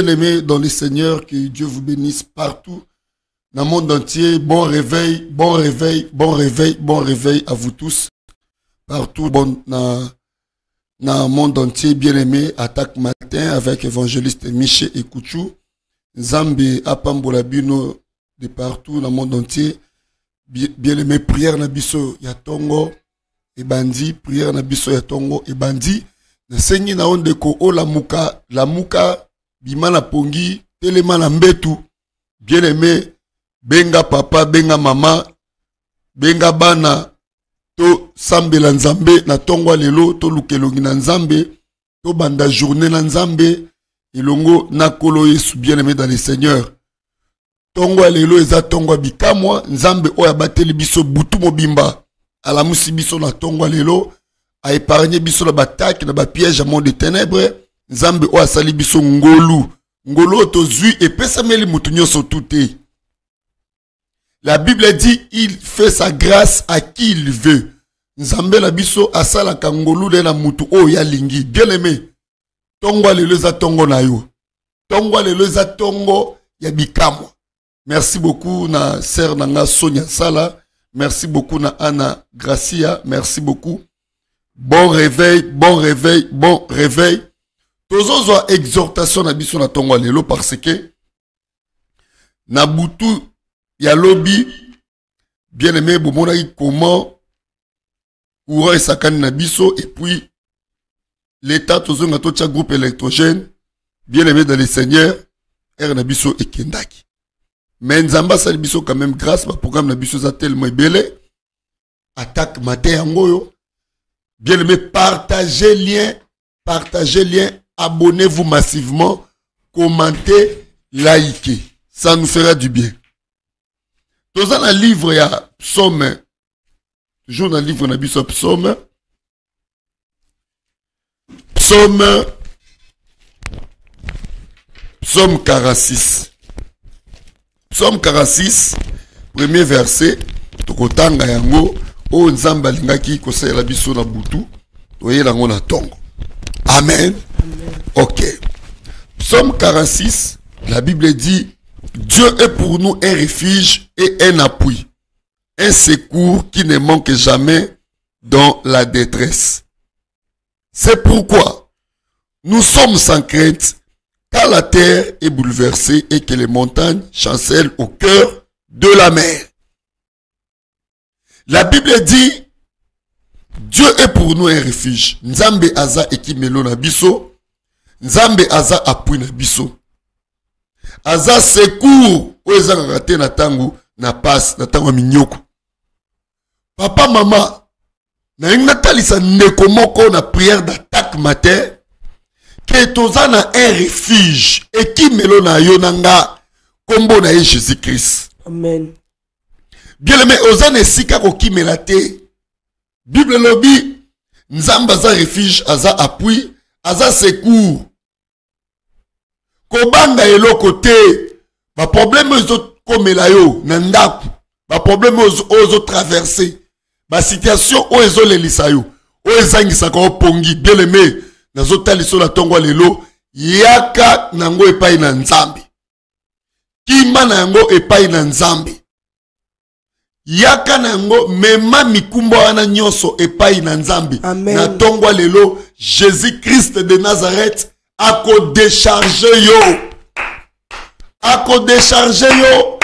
Bien-aimés dans le Seigneur, que Dieu vous bénisse partout dans le monde entier. Bon réveil, bon réveil, bon réveil, bon réveil à vous tous. Partout bon, dans, le monde entier, bien-aimé, attaque matin avec évangéliste Miché et. Zambé, Apambola Bino, de partout dans le monde entier. Bien-aimé, prière na biso ya tongo et bandi, prière na biso ya tongo et bandi. nasengi na yo ndeko olamuka lamuka bima na pongi telema bien aimé benga papa benga mama benga bana tosambela nzambe na ntongo lelo toluka elongi na nzambe tobanda journée na nzambe elongo na yesu bien aimé dans le seigneur. Ntongo lelo eza ntongo ya bikamwa nzambe oyo abateli biso butu mobimba. Alamusi biso na ntongo ya lelo aépargne biso na batake na bapiège ya monde de ténèbre nzambe oyo asali biso ngolu. Ngolu oyo tozwi epesameli motu nyonso tu la bible dit il fait sa grâce à qui il veut. Nzambe na biso asalaka ngolu nde na motu oyo alingi bien aimé ntongo lelo eza ntongo na yo. Ntongo lelo eza ntongo ya merci beaucoup na sere na nga sonia sala. Merci beaucoup na ana gracia. Merci beaucoup. Bon réveil bon réveil bon réveil tozozwa exhortation na biso na ntongo ya parce que na butu ya lobi bien aimé bomonaki comment courant esakani na biso et puis l'état tozonga totya groupe électrogène bien aimé dans le seigneur ere na biso ekendaki. Mais nzambe asali biso quand même grâce baprogramme na biso eza tellement ebele attaque matin yango bien aimé partagez lien partagez lien abonnez-vous massivement commentez likez. Ça nous fera du bien. Toza na livre ya psaume. Toujours na livre na biso psaume. Psaume. Psaume 46 psaume 46 premier verset. Tokotanga yango. Oyo nzambe alingaki kosalela biso na butu na ntongo. Amen, amen. Ok. Psaume 46 la bible dit dieu est pour nous un refuge et un appui un secours qui ne manque jamais dans la détresse. C'est pourquoi nous sommes sans crainte car la terre est bouleversée et que les montagnes chancellent au cœur de la mer. La Bible dit, Dieu est pour nous un refuge. Nzambe aza ekimelo na biso. Nzambe aza appui na biso. Aza secours oyo ezangaka te na ntango na pasi na ntango ya minyoko papa mama nalingi natalisa ndeko moko na prière d'attaque matin ke toza na un refuge ekimelo na yo na nga? Nkombo na ye jésus christ Amen. bien aimé oza na esika kokimela te bible elobi nzambe aza refuge aza appui aza secours. Kobanga eloko te baproblème oyo ezokomela yo na ndako baproblème oyo ozotraverse basituation oyo ezolelisa yo oyo ezangisaka opongi bien aimé nazotalisa na ntongo ya lelo yaka nango epai na nzambe. Kima na yango epai na nzambe yaka na yango mema mikumba wana nyonso epai na nzambe. Na ntongo ya lelo jésus christ de nazareth akodecharge yo. Akodecharge yo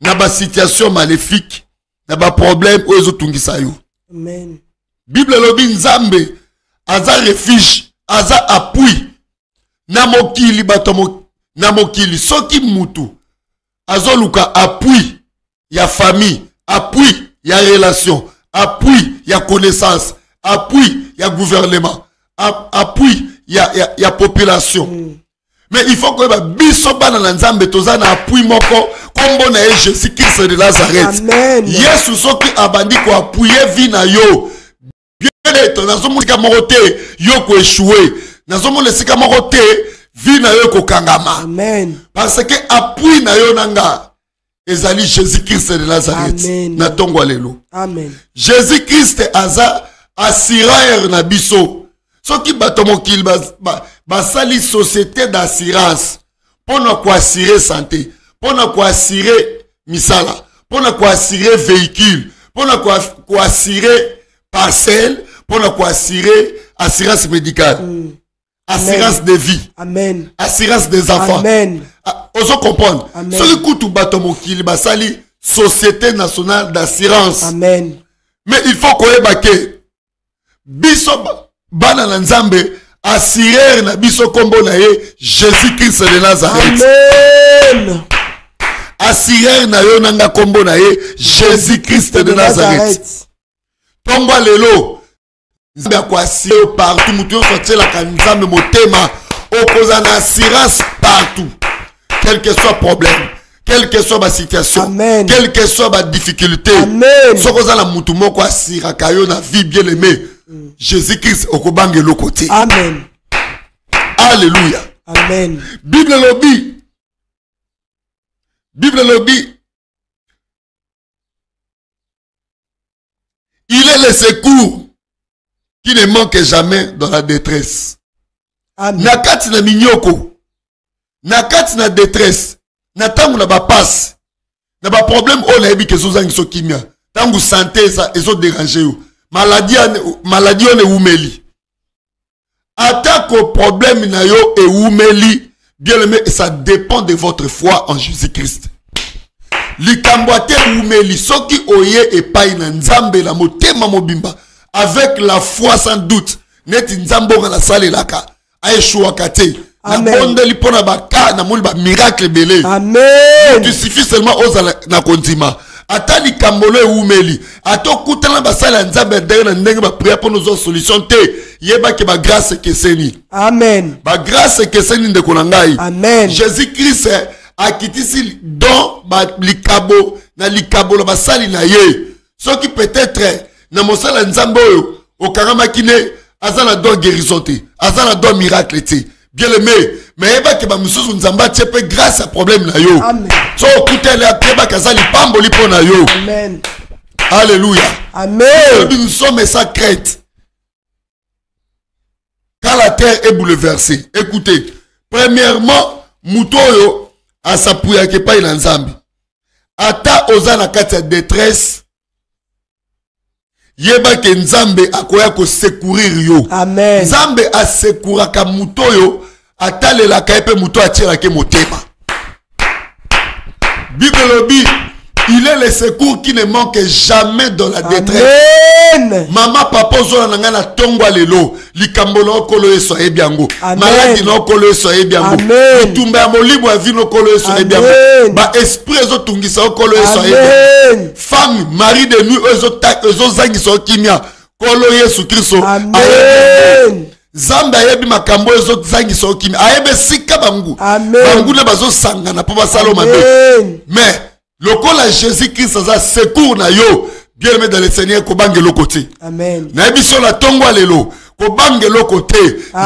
na basituation maléfique na baproblème oyo ezotungisa yo. Bible elobi nzambe aza refuge aza appui na mokili bato na mokili. Soki mutu azoluka appui ya famille appui ya relation. Appui ya connaissance. Appui ya gouvernement. A- appui ya, ya, ya population. Mm. mais il faut koyeba biso bana na nzambe toza na appui moko. Nkombo na ye jésus christ de nazareth. Amen. yesu soki abandi koapuye vi na yo. Bien nazomona esika moko te yo koeshue nazomona esika moko te vi na yo ekokangama Amen. parce que appui na yo na nga ezali jésus christ de nazareth Amen. na ntongo ya lelo Amen. jésus christ aza assureur na biso soki bato mokili bas- ba- basali société d'assurance mpo na koassure santé mpo na koassure misala mpo na koassure véhicule mpo na koa- koassure parcelle mpo na koassure assurance médicale assurance de vie Amen. assurance des enfants Amen. Ozo comprendre. Soki kutu bato mokili basali société nationale d'assurance. Amen. mais il faut koyeba ke biso ba- bana na nzambe assureur na biso nkombo na ye jésus christ de nazareth. Amen. assureur na yo nanga nkombo na ye jésus christ de nazareth. Ntongo ya lelo nzambe akoassure yo partout motu nyonso atielaka nzambe motema okozala na assurance partout quel que soit problème quel que soit basituation Amen. quel que soit badifficulté Amen. soki oza na motu moko asiraka yo na vie bien aimé jésus christ okobanga eloko te Amen. alleluya Amen. bible elobi bible elobi il est le secours qui ne manque jamais dans la détresse Amen. na kati na minyoko na kati na détresse na ntango na bapasi na baproblème oyo nayebi ke ezozangisa kimia ntango sante ezoderange yo. Maladi oyo ewumeli. Atako problème na yo ewumeli bien aimé ça dépend de votre foi en jésus christ likambo ate ewumeli soki oye epai na nzambe na motema mobimba avec la foi sans doute neti nzambe oyo nasalelaka aeshuwaka te. Nabondeli mpo na baka namoni bamiracle ebele. Amen. tu suffit seulement ozala na kondima. Ata likambo lo ewumeli. Ata okutana basali ya nzambe ndenge na ndenge bapriere mpo nozwa solution te yebaki bagrâce ekeseni. Amen. bagrâce ekeseni ndeko na ngai. Amen. jésus christ akitisi don balikabo na likabo na basali na ye. Soki peut-être na mosala ya nzambe oyo okangamaki ne aza na don guérison te. Aza na don miracle te bien aimé me yebaki bamisusu nzambe atie mpe grâce ya problème na yo Amen. so okuteli yebaki aza lipamboli mpo na yo Amen. alléluia Amen. Aujourd'hui, nous sommes crainte. Quand la terre est bouleversée, écoutez, premièrement, mutoyo asapuyaka epai na nzambe ata oza na kati ya détresse yebake nzambe akoya kosekurir yo Amen. nzambe asekuraka moto oyo atalelaka ye mpe moto atielaka motema bible elobi il est le secours qui ne manque jamais dans la détresse Amen. mama papa ozola na ngai na lelo likambo na okolo yango Amen. maladi na okolo yango Amen. bitumba ya molimo ya vino okolo yesu ayebi yango Amen. baesprit ezotungisa okolo yango Amen. femme mari de nuit oyo ezota- ezozangisa okimia kolo yesu kristo yango. Amen. nzambe ayebi makambo oyo ezozangisa okimia ayebi esika bangu Amen. banguna bazosangana mpo basala mabe Amen. mais lokola jésus christ aza secours na yo bien aimé dans le seigneur kobanga eloko te. Amen. nayebi so na ntongo ya lelo kobanga eloko te.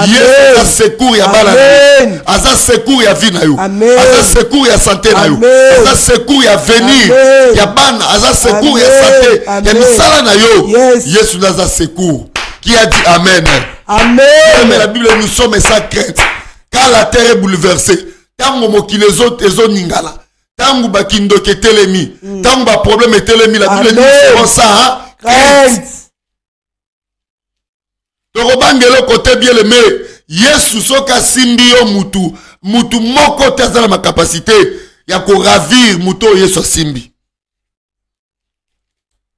Yesu aza secours ya bana na yo. Amen. aza secours ya vie na yo. Amen. aza secours ya sante na yo. Amen. aza secours ya avenir Amen. ya bana. Aza secours ya sante ya misala na yo. Yes. yesu nde aza secours. Qui a dit amen? Amen. mais la bible nous sommes sans crainte car la terre est bouleversée. Ntango mokili ezo- ezoningana ntango bakindoki etelemi ntango baproblème etelemi la bible Amen. nous sommes sans crainte Crainte. tokobanga eloko te bien aimé yesu soki asimbi yo mutu mutu moko te aza na makapasité ya koravir mutu oyo yesu asimbi.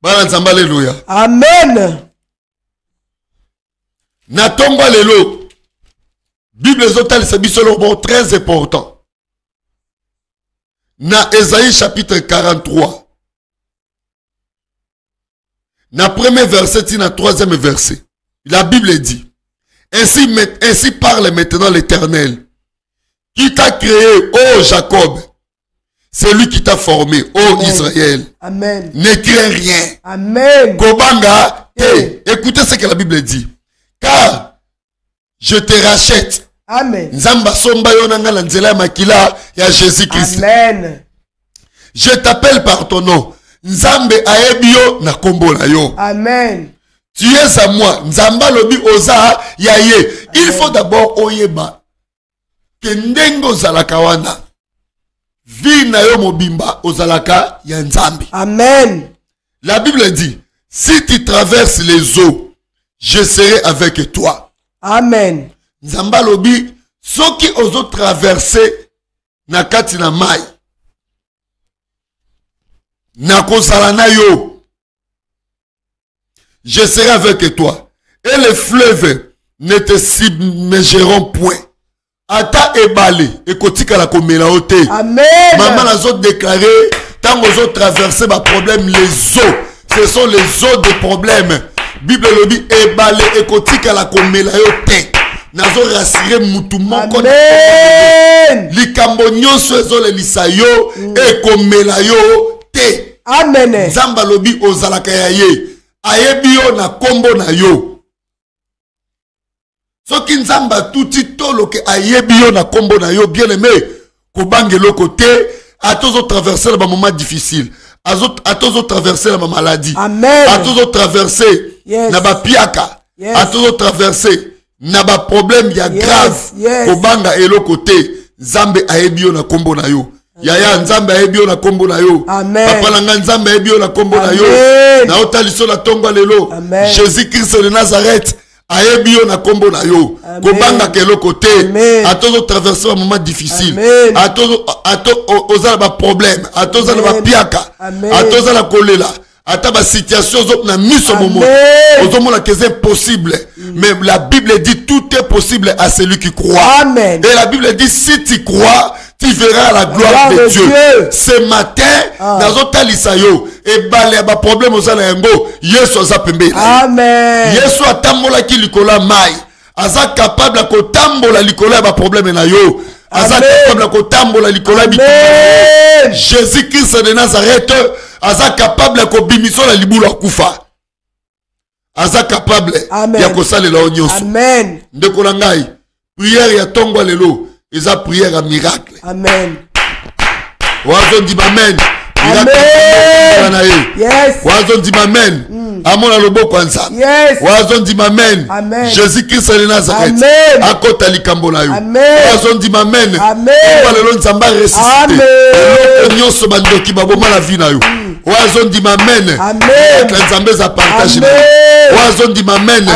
Bana nzambe aleluya. Amen. na ntongo lelo bible ezotalisa biso eloko très important na esaïe chapitre 43 na premier verset ti na troisième verset la bible dit ainsi, ainsi parle maintenant l'éternel qui t'a créé ô jacob c'est lui qui t'a formé ô Amen. israël Amen. ne crains rien Amen. Kobanga, Eh. hey, écoutez ce que la Bible dit. Car je te rachète. Amen. Nzamba somba yo na nga na nzela ya makila ya Jésus-Christ. Amen. Je t'appelle par ton nom. Nzambe ayebi yo na na yo. Amen. Tu es à moi. Nzamba lobi oza ya ye. Il faut d'abord oyeba ke ndenge ozalaka wana vi na yo mobimba ozalaka ya nzambe. Amen. La Bible dit, si tu traverses les eaux, je serai avec toi. Amen. Nzambe alobi soki ozotraverse na kati na mai nakozala na yo. Je serai avec toi. Et les fleuves ne te submergeront point. Ata ebale ekotikala komela yo te. Mama nazodeklare ntango ozotraverse baproblème les eaux. Ce sont les eaux de problème bible elobi ebale ekotikala komela yo te nazorasire mutu moko likambo nyonso ezolelisa yo ekomela yo te. Amen. nzambe alobi ozalaka ya ye. Ayebi yo na nkombo na yo. Soki nzambe atuti toloke ayebi yo na nkombo na yo bien aimé kobanga eloko te ata ozotraverse na bamoment difficile. Ata ozotraverse na bamaladi Amen. ata ozotraverse na bapiaka. Ata ozotraverse na baproblème ya grave. kobanga eloko te nzambe ayebi yo na nkombo na yo. Yaya nzambe ayebi yo na nkombo na yo. Papa na ngai nzambe ayebi yo na nkombo na yo. Amen. naotaliso na ntongo ya lelo. Jésus kristo de nazareth ayebi yo na nkombo na yo. Kobangaka eloko te. Ata ozotraverse bamoment difficile. Oza na baproblème ata oza na bapiaka ata oza na kolela. Ata basituation na miso momo. Amen. ozomona que c'est possible mais la bible dit tout est possible à celui qui croit Amen. et la bible dit si tu crois tu verras la gloire de dieu Dieu. ce matin Ah. nazotalisa yo ebale ya baproblème oza na yango yesu aza pembeni. Amen. yesu atambolaki likolo ya mai aza capable ya kotambola likolo ya baproblème na yo aza capable ya kotambola likolo ya bitumba na yo. Amen. jésus christ de nazareth aza capable ya kobimisa na libulu ya kufa aza capable ya kosalela yo nyonso Amen. ndeko na ngai priere ya ntongo ya lelo eza priere ya miracle Amen. wazondima amen Miracle Amen. Akomona na ye wazondima amen amona loboko ya nzambe Yes. wazondima amen Amen. jésus krist de nazareth Amen. akota likambo na yo Amen. wazondima amen Amen. Kombo lelo nzambe aresusite Amen. eloko nyonso bandoki baboma na vi na yo wazondima amen Amen. Miracle nzambe eza partage na yo Amen. wazondima amen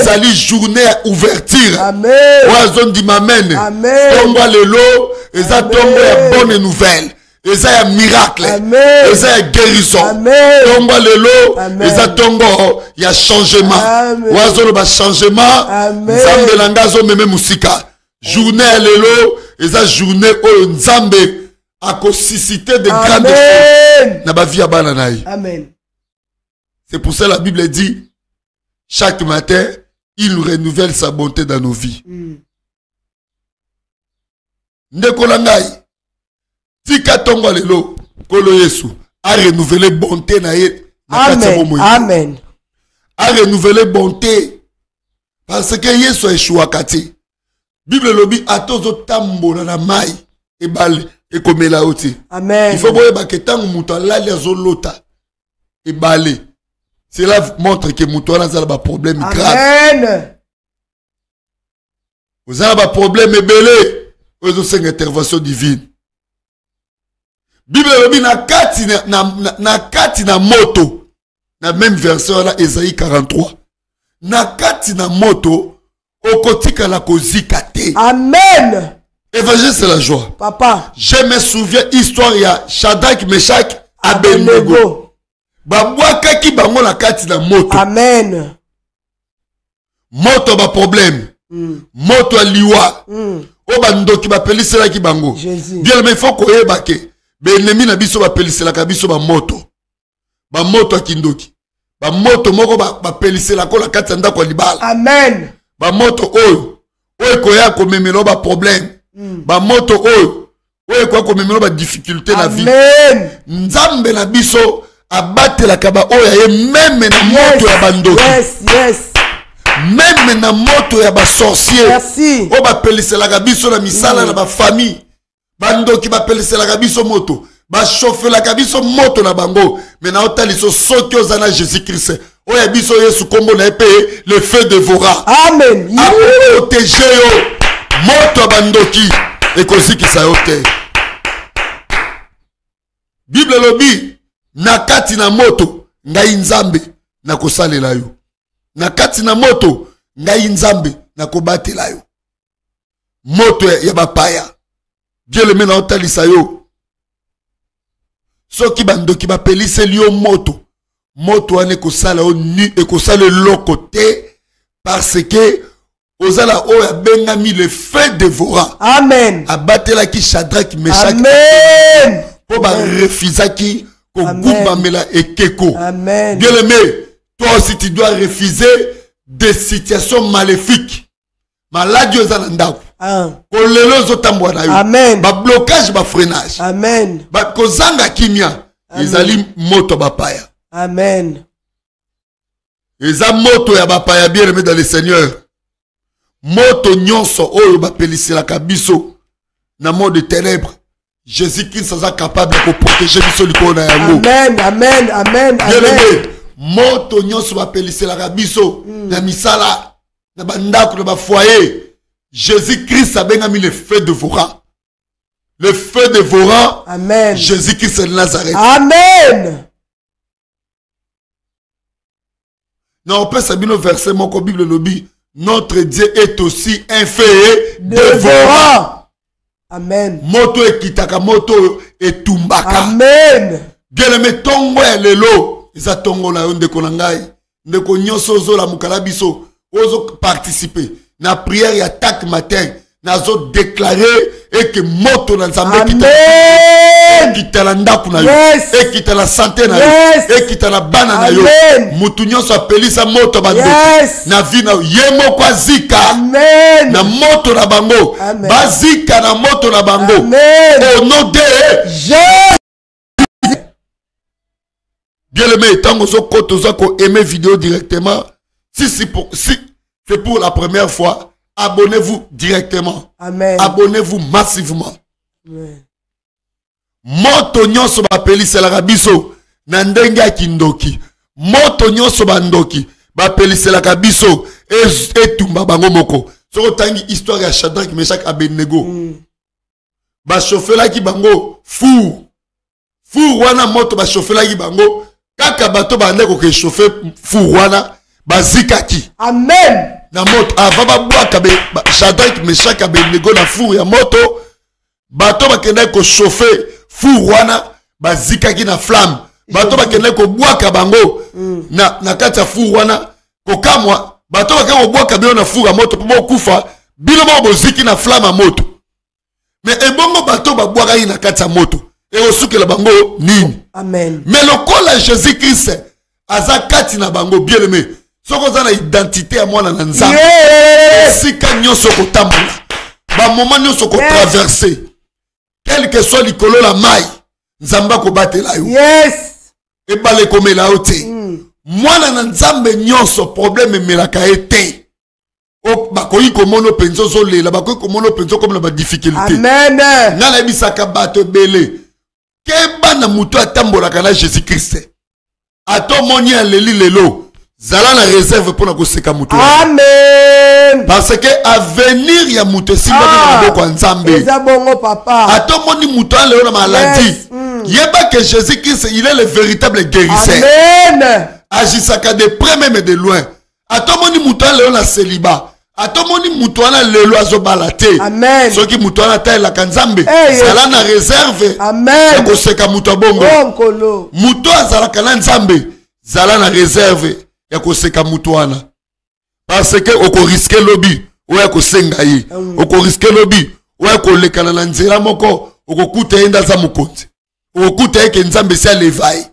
ezali journée ya ouverture Amen. wazondima amen Amen. ntongo ya lelo eza Amen. ntongo ya bonne nouvelle eza ya miracle Amen. eza ya guérison ya lelo eza ntongo ya changement Amen. oyo azoloba changement Amen. nzambe na ngai azomeme mosika journée ya lelo eza journée oyo nzambe akosuscite de Amen. na bavie ya bana na ye c'est pour ça la bible dit chaque matin il renouvelle sa bonté dans nos vies Mm. ndeko na ngai tika ntongo lelo nkolo yesu arenouvele bonté na ye na kati ya Amen. bomoi Amen. arenouvele bonté parce que yesu aeshuwaka te bible elobi ata ozotambola na mai ebale ekomela yo te Amen. il faut boyebaka ntango moto alali azolota ebale cela montre ke moto wana aza na baproblème grave oza na baproblème ebele oyo ezosenga intervention divine bible elobi na kati na, na, na, na kati na moto na même version wana ezai 43 na kati na moto okotikala kozika te Amen. évangile c'est la joie Papa. je me souviens histoire ya shadrach meshak abednego babwakaki bango na kati na moto Amen. moto baproblème Mm. moto ya liwa Mm. oyo bandoki bapeliselaki bango Jésus. bien mais faut koyeba ke baennemi na biso bapeliselaka biso bamoto. Bamoto ya kindoki. Bamoto moko ba- bapeliselaka na kati ya ndako ya libala. Amen. bamoto oyo oyo ekoya komemela baproblème Mm. bamoto oyo oyo ekoya komemela badifficulté na vie. Nzambe na biso abatelaka baoyo aye meme na moto ya bandoki. Yes, yes. meme na moto ya basorcier. Oyo bapeliselaka biso na misala na bafamille bandoki bapeliselaka biso moto bashofelaka biso moto na bango. Me na otaliso soki oza na jésus krist oyo ya biso yesu nkombo na ye mpe le feu devora Amen. akoprotege yo. Moto ya bandoki ekozikisa yo te. Bible elobi na kati na moto ngai nzambe nakosalela yo. Na kati na moto ngai nzambe nakobatela yo. Moto ya, ya bapaya bieleme na otalisa yo soki bandoki bapeliseli yo moto. Moto wana ekosala yo ni ekosala eloko te parce ke ozala oyo abengami le feu dévorant Amen. abatelaki shadrach meshak Amen. mpo barefusaki kogumbamela ekeko Amen. bien aimé toi aussi tu dois refuser des situations maléfiques maladi oyo eza na ndako kolelo ezotambola na yo Amen. bablocage bafreinage Amen. ba- kozanga kimia Amen. ezali moto ya bapaya Amen. eza moto ya bapaya bien aimé dans le seigneur moto nyonso oyo bapeliselaka biso na monde de ténèbre jésus christ aza capable ya koprotege biso likolo na yango Amen. Amen. Amen. bien Amen. aimé moto nyonso bapeliselaka biso na misala na bandako na bafoyer jésus christ abengami le feu dévorant le feu dévorant Amen. jésus christ de nazareth Amen. na opesa bino verset moko bible elobi notre dieu est aussi un feu dévorant. Amen. moto ekitaka moto oyo etumbaka Amen. bien aimé ntongo ya lelo eza ntongo na yo ndeko na ngai ndeko nyonso ozolamuka na biso ozoparticipe na priere ya tak matin. Nazodeklare eke moto na nzambe ekita Amen. ekita na ndako na yo. Ekita na sante na yo. Ekita na bana na yo. Mutu nyonso apelisa moto bandoki Yes. na vi na yo. Ye moko azika Amen. na moto na bango. Bazika na moto na bango. Au nom de Jésus. bien aimé ntango ozokota oza koaime vidéo directement si, si, pour, si c'est pour la première fois abonnez-vous directement. Amen. abonnez-vous massivement. Amen. moto nyonso bapeliselaka biso na ndenge ya kindoki. Moto nyonso bandoki bapeliselaka biso ez- etumba bango moko. Soki otangi histoire ya shadrach meshak abednego. Mm. bashofelaki bango four four wana moto bashofelaki bango. Kaka bato bande koke chauffe four wana bazikaki. Amen. na moto ava babwaka be- ba- shadrach meshak abednego na four ya moto. Bato bakendaki kochauffe four wana bazikaki na flamme. Bato bakendaki kobwaka bango. Na, na kati ya four wana kokamwa bato bakendaki kobwaka bino na four ya moto mpo bokufa. Bino moko boziki na flamme ya moto. Me ebongo bato babwakaki na kati ya moto? Ekosukela bango nini? Amen. me lokola jésus krist aza kati na bango bien aimé soki oza na identité ya mwana na nzambe. Esika nyonso kotambola. Bamoma nyonso kotraverse quel que soit likolo la mai nzambe akobatela yo. Yes. ebala ekomela yo te. Mwana na nzambe nyonso probleme emelaka ye te. Bakoki komona mpenza ozolela bakoki komona mpenza okomona badifficulté Amen. ngai nayebisaka bato ebele. Keba na moto atambolaka na jésus krist ata omoni aleli lelo zala na réserve mpo na koseka moto. Amen. parce que avenir ya moto esimbaki na Ah. maboko ya nzambe Eza bongo papa. ata omoni moto alelo na maladi. Mm. yeba que jésus christ il est le véritable guérisseur Amen. agisaka de près même de loin ata omoni moto alelo na seliba ata omoni moto wana lelo azobala te Amen. soki moto wana atalelaka nzambe zala na réserve ya Amen. koseka moto ya bongo Oh moto azalaka na nzambe zala na réserve ya koseka moto wana. Parce que okoriske lobi oyo ya kosenga ye. Okoriske lobi oyo ya kolekana na nzela moko okokuta ye nde aza mokonzi. Okokuta ye ke nzambe esi aleva ye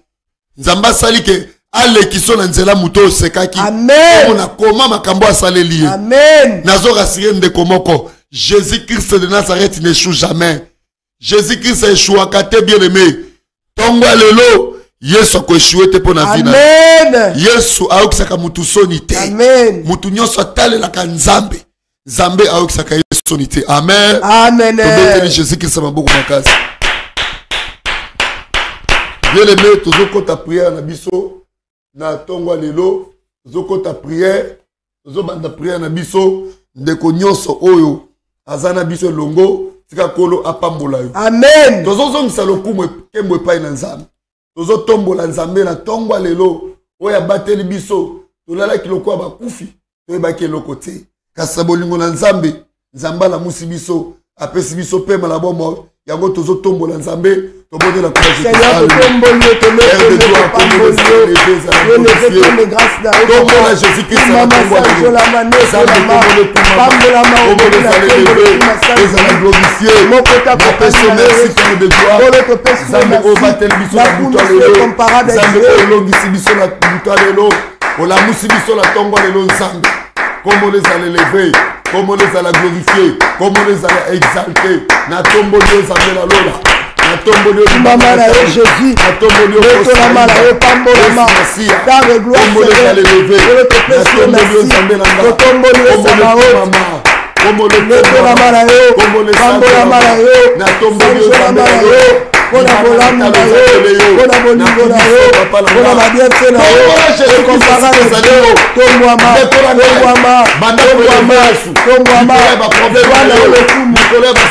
nzambe asali ke alekiso na nzela moto oyo osekaki. Omona koma makambo asaleli ye. Nazorasire ndeko moko. Jésus christ de nazareth n'échoue jamais. Jésus christ échouaka te bien aimé. Ntongo ya lelo yesu akoeshue te mpo na vi na yesu ayokisaka mutu soni te. Amen. mutu nyonso atalelaka nzambe. Nzambe ayokisaka ye soni te. Amen. Amen. tobeteli jésus krist maboko makasi. Bien aimé tozokɔta priere na biso. Na ntongo ya lelo tozokɔta priere tozobanda priere na biso. Ndeko nyonso oyo aza na biso elongo tika nkolo apambola yo. Amen. tozozongisa lokumu nkembo epai na nzambe tozotombola nzambe na ntongo ya lelo. Oyo abateli biso tolalaki lokola bakufi toyebaki eloko te. Kasi na bolingo na nzambe nzambe alamusi biso apesi biso pema na bomoi yango tozotombola nzambe tobondela tombola jésus-christezala glorifieepesomersiaedeoirambe oyo bateli biso na buto alelozambe oyo olongisi biso na buto alelo. Olamusi biso na tongo alelo nzambe. comme on les allait lever, comment on les allait glorifier, comment on les allait exalter? Natomboli ozambela lola. Natomboli ozambela na yo Jésus. Natomboli ozambela na yo pambolama. Dans lepelama na yo. Bambolama na yo. Sansolama na yo. Mpona bolamu na yo. mpona bolingo na yo. mpona babiefe na yo. ekopara lelo tongwama tongwama tongwama tongwama twana yo. Lokumu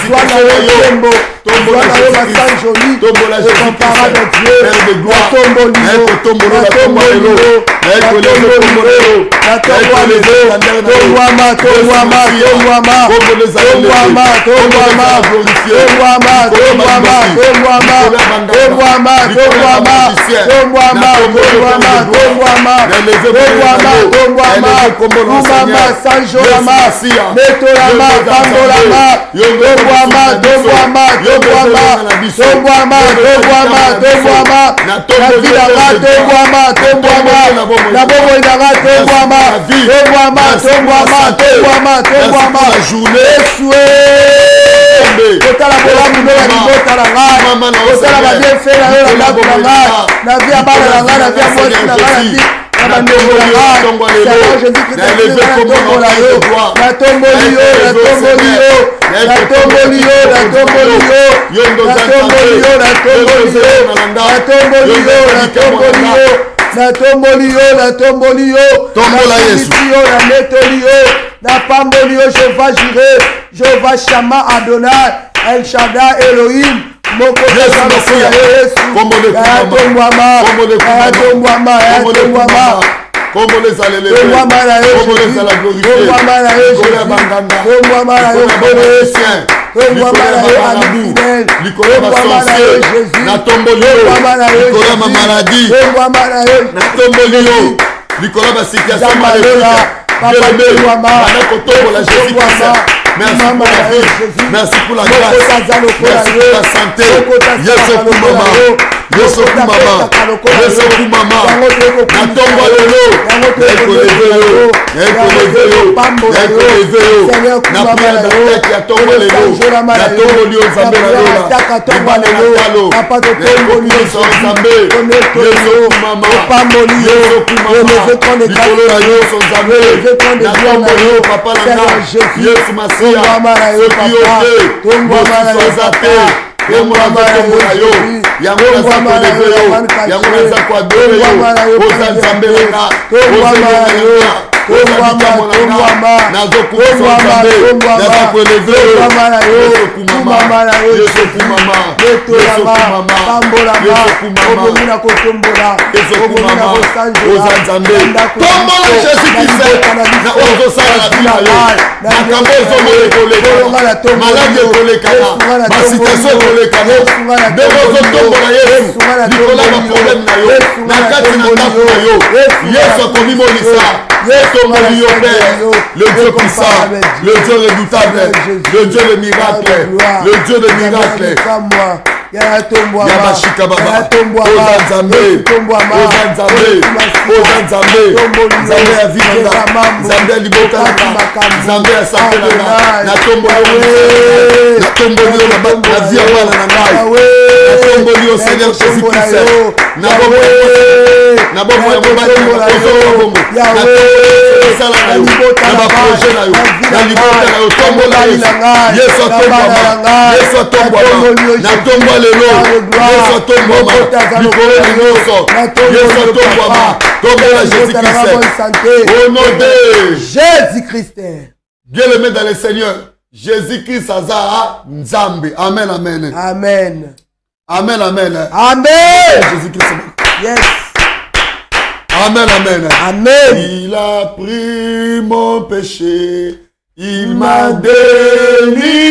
twana yo. tembo twana yo basanjoli ekopara de dieu. Natomboligo natomboligo natomboligo tongwama tongwama tongwama tongwama tongwama tongwama tongwama tongwama tongwama tongwama tongwama tongwama tongwama tongwama tongwama tongwama kumama sanjolama netolama bangolama tongwama tongwama tongwama tongwama tongwama tongwama na vilanga tongwama tongwama na bomoi nanga tongwama tongwama tongwama tongwama tongwama tombwama tombwama yesue kotala bolamu ndo ya libota na ngai kotala babienfe na yo na ndako na ngai na vi ya bana na ngai na vi ya mwasi na na vi yo natomboli yo natomboli yo natomboli yo natomboli yo natomboli yo natomboli yo natomboli yo natomboli yo natomboli yo natomboli yo. Tombola yesu. Yo nametoli yo. Napamboli yo jehova jire jehova shama adonai el shadai elohim. Mokoyesu kombo lekuyama yatombwama yatombwama yatombwama kombo ezala elekombo ezala glorifiekombo ya banganga likolo ya basorcier natomboli yo likolo ya bamaladi natomboli yo likolo ya basituation malelua bana kotombola jésus christ. merci pour la vie. Merci pour la grâce. merci pour la santé. Yesu ekumama yosoku mama yosoku mama natongo lelo naekoleve yo naekoleve yo naekoleve yo na priya na tete ya tongo lelo natongoli yo nzambe na lola eba lelo talo naekoli nyonso ya nzambe yosoku mama yosoku mama likolo na nyonso nzambe natombo yo papa na nga yesu masiya soki yo te mosusu aza te yango nazakomola yo yango nazakolezo yo yango nazakoadore yo. Oza nzambe nanga ozoyonga naza koeleveokomamaaokomamaokomamaokomamaokomina kotombola okomina kosanjola nzambe tombola jésus krist na oyo ozosala na bino yo makambo ezoleka maladi ekolekana basitation ekolekana ndenge ozotombola yesu likolo ya baprobleme na yo na kati na ndako na yo yesu akomimonisa etomboli yo père le dieu puissant le dieu redoutable le dieu de miracle le dieu de miracle ya bashika baba oza nzambe oza nzambe oza nzambe nzambe ya vinanga nzambe ya libota nanga nzambe ya sante nanga natomboli yo na vi ya bana na ngai natomboli yo seigneur jésus christ na bomoi ya mobali ozoloba bongo esala na yo. Na baproje na yo. Na libota na yo. tombola yesu. atombwama yesu atombwama natombwa lelo yesu atombwama likolo na nyonso yesu atombwama tombola jésus christ. au nom de jésus christ bien aimé dans le seigneur. Jésus christ aza nzambe. Amen amen. Amen amen amen amen jésus christ yes Amen, amen. Amen. Il a pris mon péché, il m'a délivré.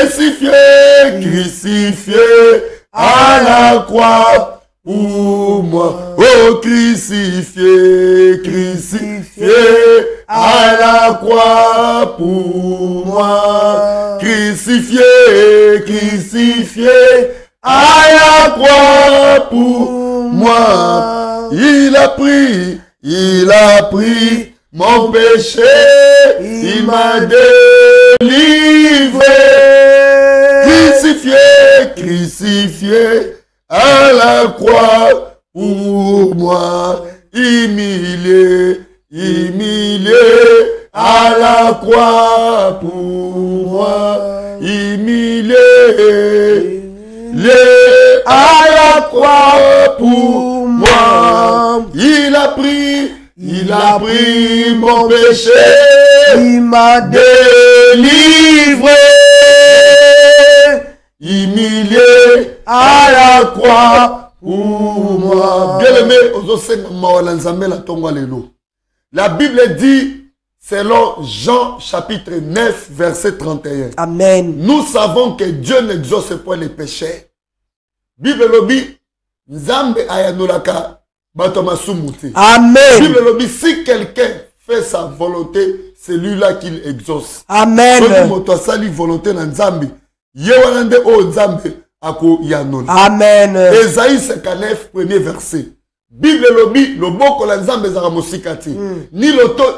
Crucifié, crucifié à la croix pour moi. Oh, crucifié, crucifié à la croix pour moi. Crucifié, crucifié à la croix pour moi. Il a pris, il a pris mon péché, il m'a délivré. Crucifié, crucifié à la croix pour moi. Humilié, humilié à la croix pour. Les à la croix pour moi? Il a pris, il a pris mon péché, il m'a délivré, humilié à la croix pour moi? Bien aimé, la Bible dit Selon Jean chapitre 9, verset 31. Amen. Nous savons que Dieu n'exauce point les péchés. Bible lobi, Nzambe ayanolaka batomasumuti. Amen. Bible lobi, si quelqu'un fait sa volonté, c'est lui-là qu'il exauce. Amen. Volonté na Nzambe, ye wana nde oyo Nzambe ako yanola. Amen. Esaïe 59, premier verset. Bible elobi loboko na nzambe ezalaka mosika te. Mm. ni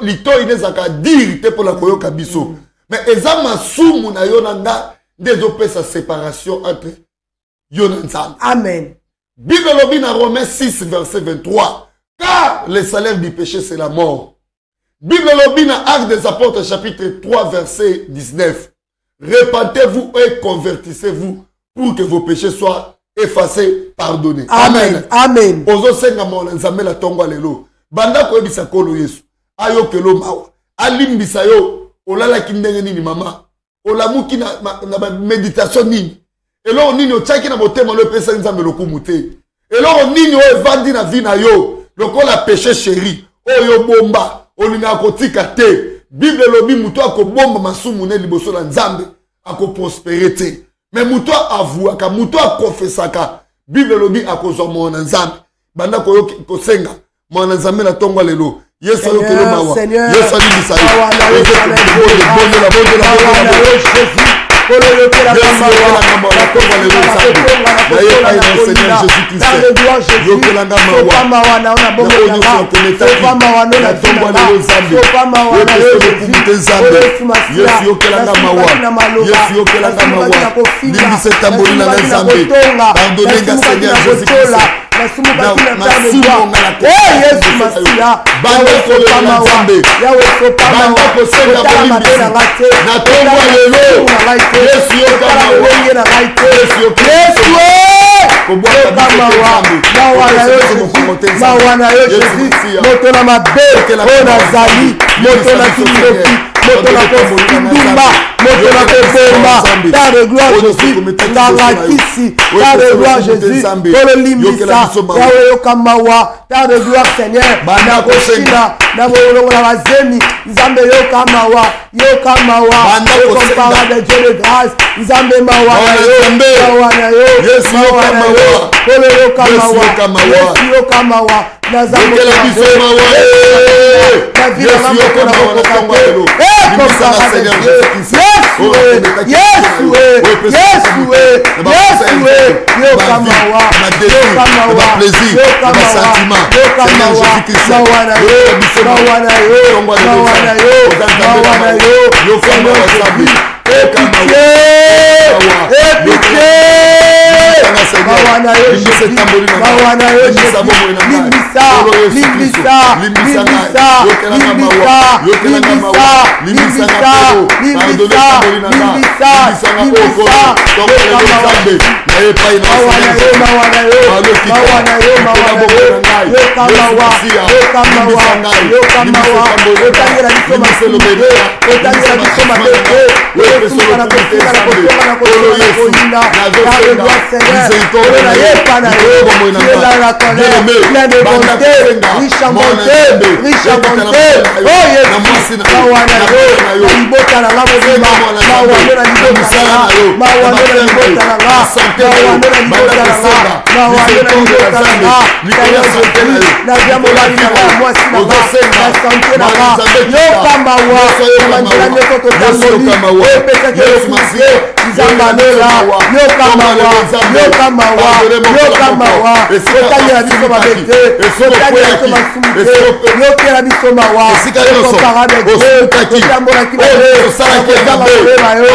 litoi nde ezalaka diri te mpona koyoka biso. Me eza masumu na yo na nga nde ezopesa séparation entre yo na nzambe. Amen. Bible elobi na romain 6 verset 23 car le salaire du péché c'est la mort. Bible elobi na acte des apôtres chapitre 3 verset 19 repentez-vous et convertissez-vous pour que vos péchés soient effacé pardonné amen. Amen. Ozosengama na nzambe na ntongo lelo. Banda koyebisa nkolo yesu. Ayokelo mawa alimbisa yo. Olalaki ndenge nini mama? Olamuki na, na baméditation nini? Eloko nini otiaki na motema no epesaki nzambe lokumu te? Eloko nini oyo evandi na vi na yo? Lokola péché chéri oyo bomba olingaka kotika te. Bible elobi moto akobomba masumu ne liboso na nzambe akoprospere te me moto avuaka moto akofesaka. Bible elobi akozwa mwana na nzambe. Banda kosenga. Mwana na nzambe na ntongo lelo. Yesu ayokeli mawa. Yesu alimbisa kolo yokelaka mawa na seigneur jésus kristoyokelanga mawa na bongo yokelanga mawa. Wana onatombwana yo zambeokubuta nzambe yesu yokelanga mawa. yesu yokelanga mawa. limbisa etamboli nanga nzambe pardonenga seigneur jésus christ yesu masiya banda kosenga bolimbisanga te. Na ntongo lelo. yesu yokayesu yokobwaka mawa na yo jésus. Moto na mabe oyo nazali moto na kiloki moto na kofundumba moto na kobomba ta de gloire jésus tangakisi ta de gloire jésus tololimbisa yawe yoka mawa ta de gloire seigneur na koshina na bazemi nzambe yoka mawa yoka mawa okompara de dieu de grâce nzambe mawa na yo mawa na yo mawa na yo. kolo yoka mawa yesu yoka mawa yekela biso mawa. Yesu yoko na bokotongo lelo limisa na seigneur jésus-christ. Épitié! Épitié! Seigneur nayeba na yeelaka na debonte richabonte richabonte oyeawana yo. Na libota na nga mobima mawando na libota na nga. mawando na libota na nga. Mawando na libota na nga. mawando na libota na nga. Kayozoteli na bia mobali na nga mwasi na nga. Na sante na nga. Yokamawa banzela nyoko totamoli opesaki yo nzambanela yokamawa yoka mawa yoka mawa otangela biso mabe te otangela biso masumu te yokela biso mawa okokara mabe te otambolaki mabeosalakiemayeba yo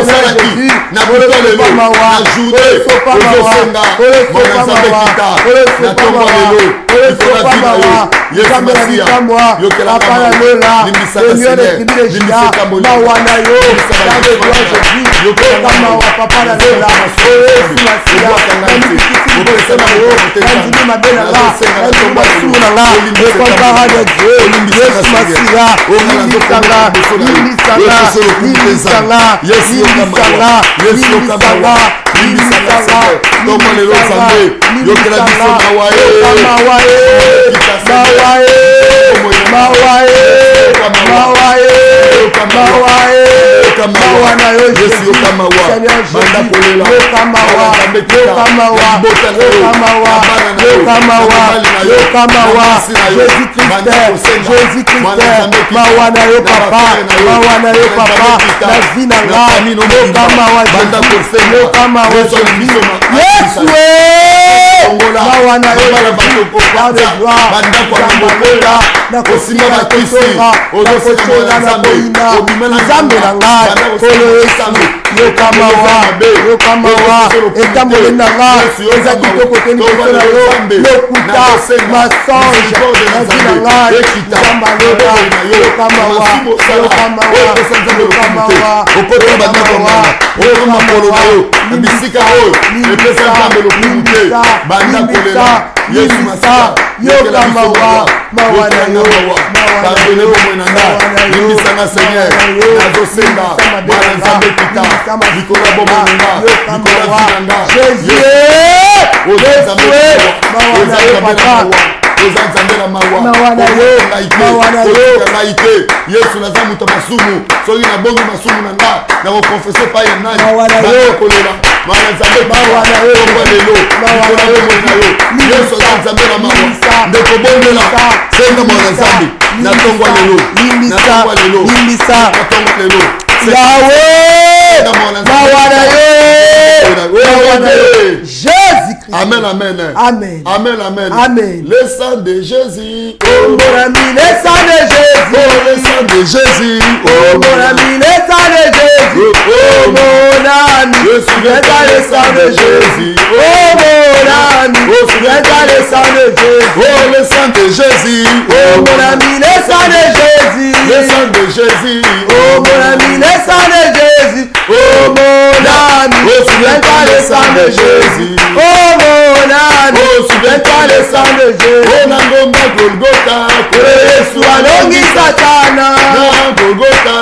osalaki na butolelo na journée ozosonga monazambe kita na tongo lelo ikona tina yo yesu masiya yokela kama limbisa kasinere limbisa kambolio mawana yo dans le doigt je dis yokela kama mawa papa na lela oyesu masiya ebwaka ngai mabe na nga natomba suu na nga ekompara de dieu yesu masira lingisanga lingisanga lingisanga lingisanga lingisanga limisanga tongo lelo nzambe yokela biso mawae mawae mawae mawae mawa. Mawa na yo. Jésus christ mawa na yo papa. Mawa na yo papa. Na vi na ngai yesue mawa na yo bandako ya mokola na kosinga bakisi kotonga na na koyina nzambe na ngai kolo yesu yoka mawa. yoka mawa. etamboli na nga eza kitoko te liboso na yo lokuta masonge na vi na ngai yoka mawa yoka mawa yoka mawa makolo na yo. Na bisika oyo epesa nzambe lokumu te. banda kolela yesu masiya yoka mawa mawa. na yo pardone bomoi na nga limbisanga seigneur nazosenga mwana nzambe kita likolo ya bomoi na nga likolo ya vi na nga oza nzambe na mawa oza nzambe na mawaoyoka ngai te yesu naza moto masumu. Soki nabongi masumu na nga nakokonfese epai ya nani? Kolela. Mana nzambe ongwa lelo. Likolo bomoi na yo. Yesu aza nzambe na mawa. Ndeko bondela senga mwana nzambe natongwa lelo. Natongwa lelo. Natongwa lelo. Yawe! Mawana ye mawana ye mawa na yo Mawa na yo. Jésus Christ Amen, amen. Amen. Amen, amen. Amen. Le sang de Jésus. Oh mon ami le sang de Jésus Oh, le sang de Jésus. Oh mon ami le sang de Jésus Oh mon ami Je suis le sang de Jésus Oh mon ami Oh, Souviens-toi le sang de Jésus Oh, le sang de Jésus. Oh mon ami le sang de Jésus Le sang de Jésus. Oh mon ami le sang de Jésus Oh mon ami Oh, Souviens-toi le sang de Jésus. Oh mon ami Oh, Souviens-toi le sang de Jésus. Oh, na ngomba Golgotha. Yesu alongi satana. Na Golgotha.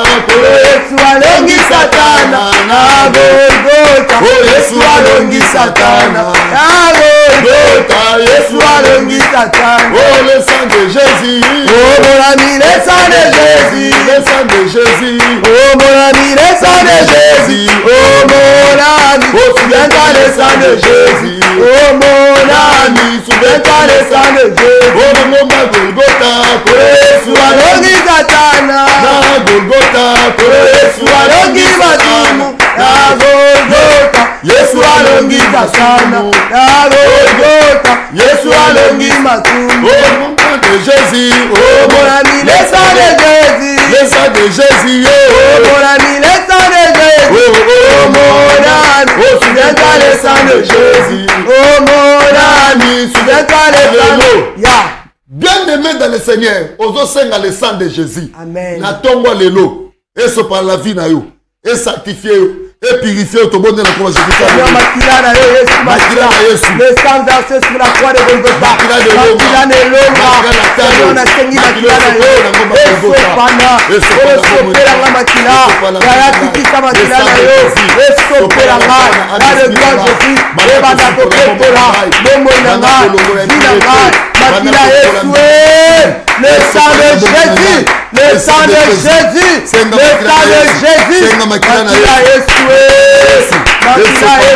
Yesu alongi satana. Na Golgotha. Oh, Yesu alongi satana. Na Golgotha. Yesu alongi satana. Oh, le sang de Jésus. Oh mon ami le sang de Jésus. Le sang de Jésus. Oh mon ami le sang de Jésus Oh mon ami Souviens-toi le sang de Jésus. Oh mon ami Souviens-toi le sang de Jésus. Oh, na ngomba Golgotha. Yesu alongi satana Na Golgotha. Yesu alongi matumu na Golgotha Yesu alongi satana na Golgotha Yesu alongi matumu Oh, mon sang de Jésus. Oh mon ami le sang de Jésus Le sang de Jésus. Oh Oh, mon ami le sang de Jésus. Oh, Oh mon ami Oh, Souviens-toi le sang de Jésus. Oh mon ami Souviens-toi le sang de Ya. Bien-aimé dans le Seigneur, ozosenga le sang de Jésus. Na lelo, eso par la vie na yo, et sanctifier yo, épurifie tobondela nkoma jésuskristomakila na yesumakila elongaesopelanga makila. Ayatikisa makila na yo. esopelanga na le grand jésus. Ebanda kopetola bomoi na ngai vi na ngai Eh. le sang de Jésus. Le sang de Jésus. Le sang de. Jésus. Le sang, le sang, le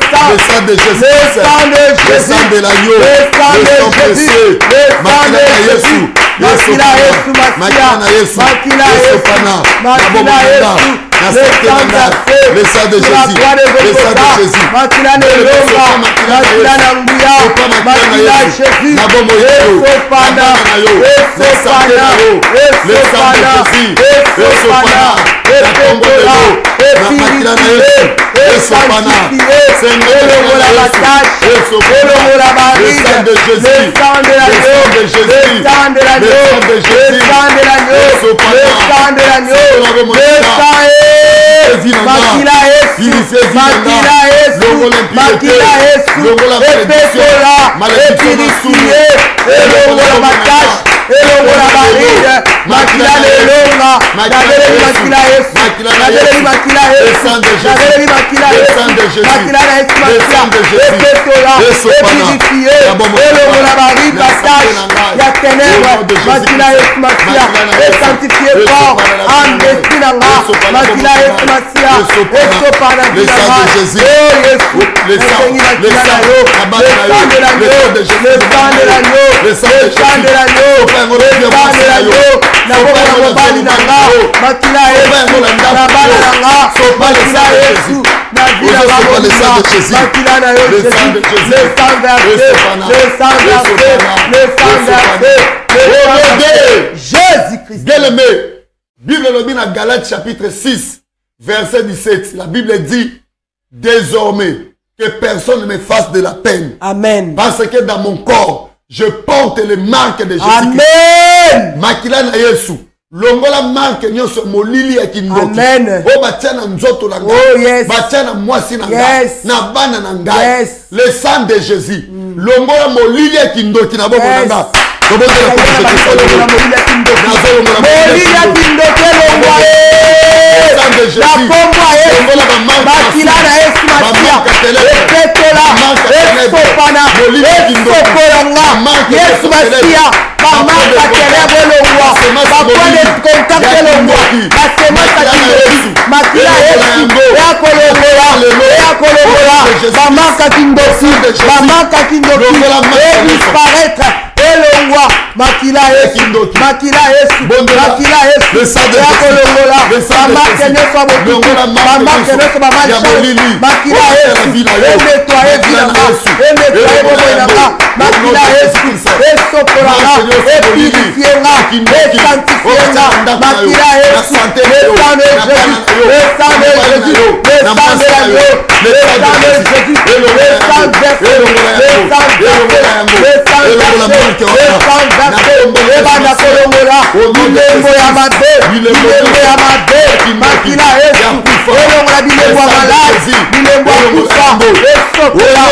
sang, le de jésus Le sang de le Jésus. sang de l'agneau. Le sang le de sang Jésus. Le sang de Jésus. Yesu, makila. makila na yesu Yesu. Le sang de jésus le sang de jésus le sang de jésus le sang de l'agneau, le sang de l'agneau, le sang est eh! Makila es, Makila es, Makila es, Epesola, Epidisier, Elongo la Makash, Elongo la Maride, makila lelo nga nabeleli makila yesu nabeleli makila yesu nabeleli makila yesu makila na yesu makila epetola epurifie elongola baripasage ya tenebre makila yesu masia esantifie por ame esprit na nga makila yesu masia esopa na vida nga o yesu nasengi makila na yo lesan de l'agneau lesan de l'agneau lesan de l'agneau lesan de l'agneau na Sopa boka ya yango na mobali na nga yo. makila Sopa yesu yango na ndako na bana yo. na nga Sopa le makila sang de yesu Jésus. na vie na Ozo nga sopa le sang de mobimba Jésus. makila na yo Le jésus sang de Jésus. le sang versé Esopana. le sang versé Esopana. le sang Esopana. versé le Oh, sang mon versé Dieu. jésus christ Bien-aimé, Bible elobi na Galates chapitre 6, verset 17. La Bible dit désormais que personne ne me fasse de la peine. amen Parce que dans mon corps, je porte les marques de Jésus. amen makila na yesu longola marke nyonso molili ya kindoki Amen. oyo batia na nzoto na ngai Oh, yes. batia na mwasi na Yes. ngai na bana na ngai Yes. le sang de jésus longola molili ya kindoki na bongo na Yes. moliyaki ndoki elongwa ye eh! na komwa yesu eh! makila na yesu masiya epetola esopana esokolanga yesu masiya bamaka kelebo elongwa bapone kontak elongwa basemasaki ndoki makila eh! yesu eya kolongola eya kolongola bamakaki ndoki bamakaki ndoki edisparaître elongwa makila yesu makila yesu makila yesu. eya kolongola bamake nyonso ya botutu bamake nyonso bamalisha makila yesu. enetoye vilanga enetoye bomoi nanga makila yesu. Esokolanga epurifienga esantifienga makila yesu. lesano de jésus. Lesano de jésus. lesano de l'agneau lesano de jésus. lesano versé lesano versé lesano versé lesano versé ebanda kolongola bilembo ya mabe bilembo ya mabe makila yesu. Elongola bilembo ya maladi bilembo ya kufa. Esokola.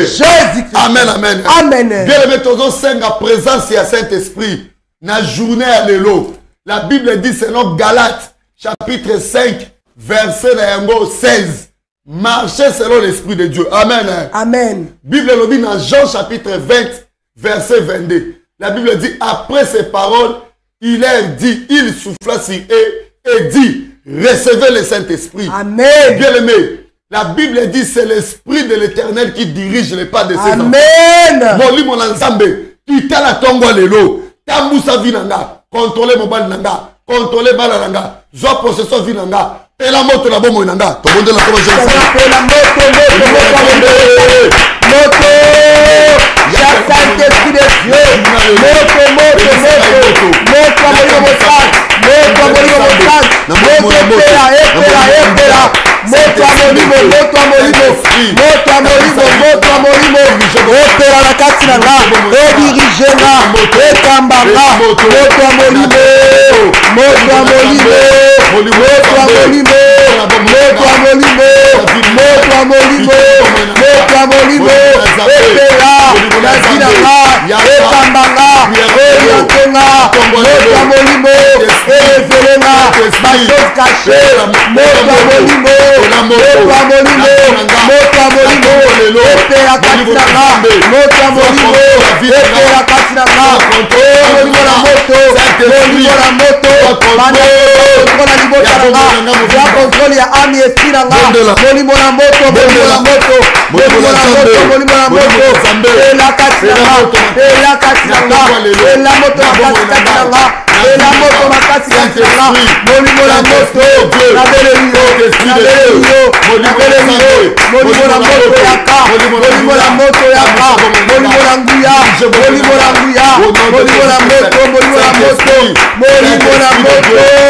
Jésus amen amen. Amen. Bien aimé tozosenga présence ya saint esprit na journée ya lelo. La bible dit selon galate chapitre 5 verset na yango 16 marchez selon l'esprit de dieu. Amen amen. Bible elobi na jean chapitre 20 verset 22. La Bible dit, après ces paroles, il a dit, il souffla sur eux et dit, recevez le Saint-Esprit. Amen. Bien-aimé, la Bible dit, c'est l'Esprit de l'Éternel qui dirige les pas de ses Amen. enfants. Amen. mon ensemble, tutala tongo lelo, tambusa vinanga, contrôlez mon bal nanga, contrôlez bal nanga, possession vinanga, pela moto na bomoi na nga tobondela koma pela moto moto moto moto ya saint esprit de dieu. Moto moto moto moto. ya molimo mosala moto ya molimo mosala moto epela epela epela. Moto ya molimo moto ya molimo moto ya molimo moto ya molimo opela na kati na nga. Edirige nga. Ekamba nga. Moto. Ya molimo moto. Ya molimo moto ya molimo moto ya molimo moto ya molimo moto ya molimo epela na nzina nga ekamba nga oriente nga moto ya molimo elevele nga bachose kashe moto ya molimo moto ya molimo moto ya molimo epela kati na nga moto ya molimo epela kati na nga molimo na moto molimo na moto bana kontrole na libota na nga. ya kontrole ya ami esprit na nga. Molimo na moto molimo na moto molimo na moto molimo na moto. ela kati na nga ela kati na nga. ela moto na kati kati na nga. Ela moto makasi kati na nga. Molimo na moto. Nabeleli yo nabeleli yo nabeleli yo molimo na moto yaka molimo na moto yaka molimo na nguya. Molimo na nguya. Molimo na moto molimo na moto. Molimo na moto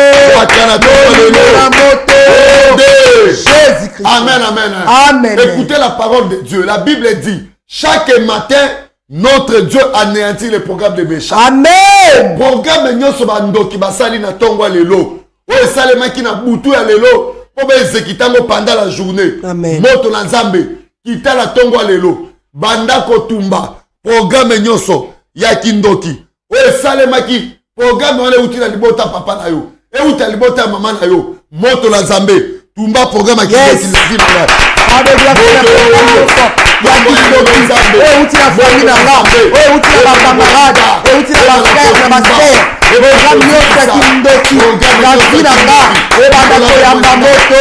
amen. Amen amen écoutez la parole de dieu. La bible dit chaque matin notre dieu anéantit le programme de méchant amen. Programme nyonso bandoki basali na ntongo ya lelo oyo esalemaki na butu ya lelo mpo panda la journée. Amen. moto na nzambe kita na ntongo ya lelo banda kotumba. Programe nyonso. Ya kindoki oyo esalemaki programe wana euti na libota papa na yo euti na libota ya mama na yo? Moto na nzambe tumba programe euti na fami na nga euti na bakamarade oyo euti na bafrere na basere programme nyonso ya kindoki na vi na nga ebanda koyamba moto.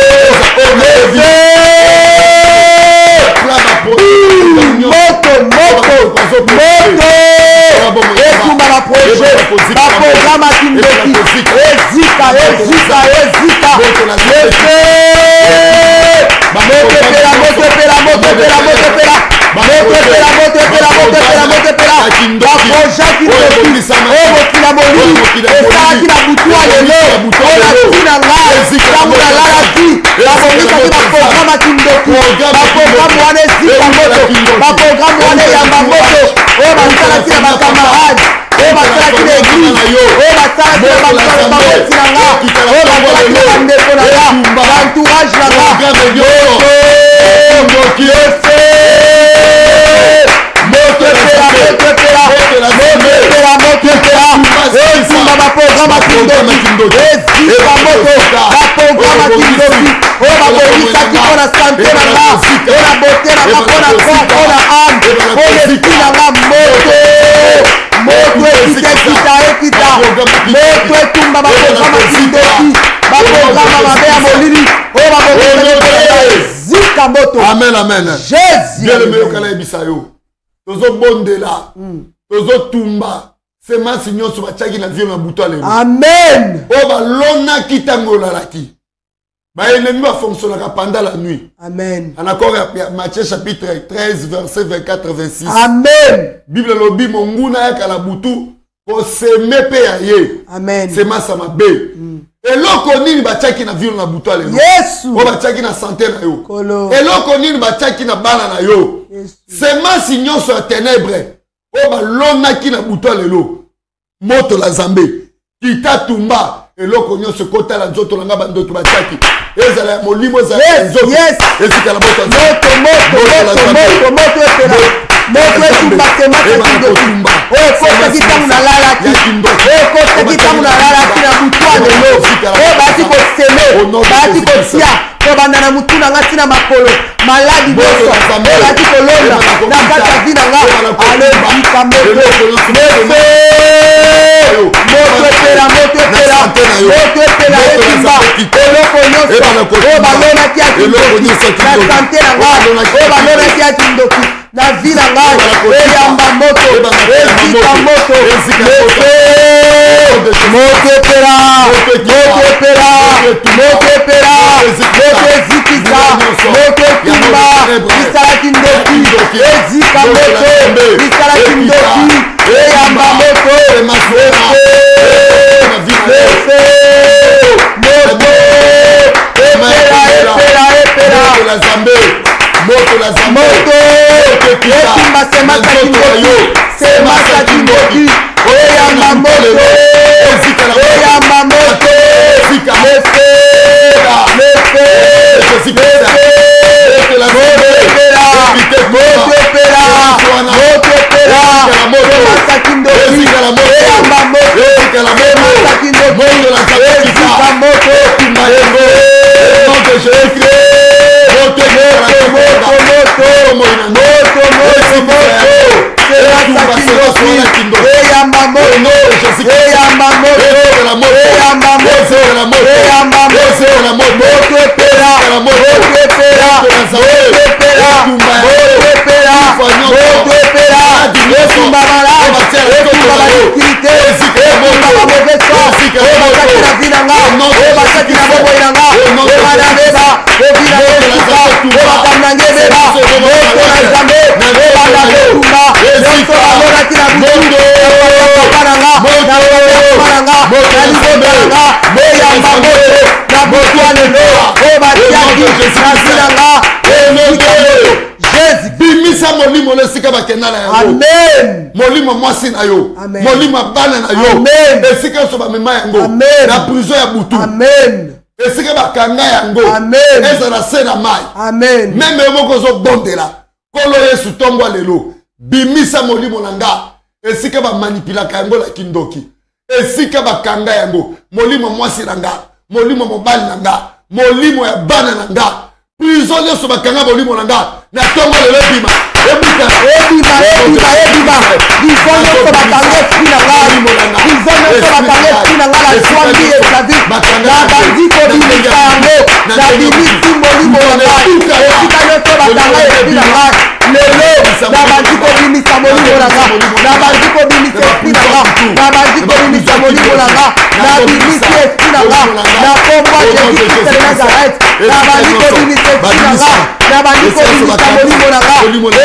moto moto. Moto baproje baprogramme ya kindoki ezika ezika ezika. Leve motepela motepela motepela motepela motepela motepela motepela motepela baproja kindoki oyo mokila molili esalaki na butu ya lelo oyo ntina ngai ntango nalalaki babongisaki baprogramme ya kindoki baprogramme wana ezika moto baprogramme wana eyamba moto oyo basalaki na bakamarade oyo basalaki na eglise oyo basalaki na bamoti na nga oyo basalaki na bandeko na nga bantourage na nga ezimba baprograma kindoki ezimba moto baprograma kindoki oyo babongisaki mpo na sante na nga mpo na bote na nga mpo na kwa mpo na ame oyo ekita moto etumba baprograma kindoki baprograma mabe ya molili oyo bakozika moto. Amen amen. Jésus. Bien-aimé yokala yebisa yo tozobondela tozotumba semasi nyonso batiaki na viole na butu ya lelo amen. Oyo balonaki ntango olalaki baennemi bafonctionnaka pendant la nuit. Amen. En accord ya matthieu chapitre 13 verset 24 26 amen. Bible elobi monguna ayaka na butu koseme mpe ya ye amen. Semasa mabe eloko nini batiaki na vilo na butu ya lelo. Yesu. Oyo batiaki na sante na yo. Eloko nini batiaki na bana na yo. Semasi nyonso ya ténèbre oyo balonaki na butu ya lelo. Moto na nzambe kita tumba eloko nyonso ekotala nzoto na nga bandoto batiaki ezala ya molimo ezala ya Yes, nzoto. esikala moto maladi nyonso elaki kolonda. Na kati ya vi e e na nga alobika moto moto epela moto epela moto epela ekimba eloko nyonso. Oyo balonaki ya kindoki. na sante na nga. Oyo balonaki ya kindoki. E na vi na ngai eyamba moto. Ezika moto. Moto. Epela moto. Epela moto epela moto ezikisa ezika moto lisalaki ndoki eyamba moto mefe moto epela epela epela moto etumba semasa kindoki ezikala moto ezikala moto moyindo na sakotika moto etumba yango moto jésus moto ekola moyindo moto. moto moto eyamba moto. Jésus bamauvaise foi oyo bataki na vi na nga oyo bataki na bomoi na nga eba na beba ebina esuka oyo bakamnange ebeba moto na nzambe ebanda kotumba nyonso balonaki na butu papa na nga na papa na nga na libota na nga eyamba moto na butu ya lelo oyo batiaki na vi na nga molimo na esika bakenda na yango. Amen. Molimo mwasi na yo. Amen. molimo bana na yo. Amen. esika nyonso bamema yango. Amen. na prison ya butu. Amen. Esika bakanga yango. Amen. ezala se na mai. Amen. Meme yo moko ozobondela nkolo yesu ntongo lelo. Bimisa molimo na nga. Esika bamanipulaka yango na kindoki. Esika bakanga yango. Molimo mwasi na nga. Molimo mobali na nga. Molimo ya bana na nga. Prison nyonso bakanga molimo na nga. Na ntongo lelo ebima ebika ebima ebima ebima bizo nyonso bakanga esprit na ngai bizo nyonso bakanga esprit na ngai naswambi esavi nabandi kobimisa yango nabimisi molimo na ngai esika nyonso bakanga esprit na ngai lelo nabandi kobimisa molimo na nga nabandi kobimisa esprit na nga nabandi kobimisa molimo na nga nabimisi esprit na nga na kombo ya jésus krist de nazaret nabandi kobimisa esprit na nga nabandi kobimisa molimo na nga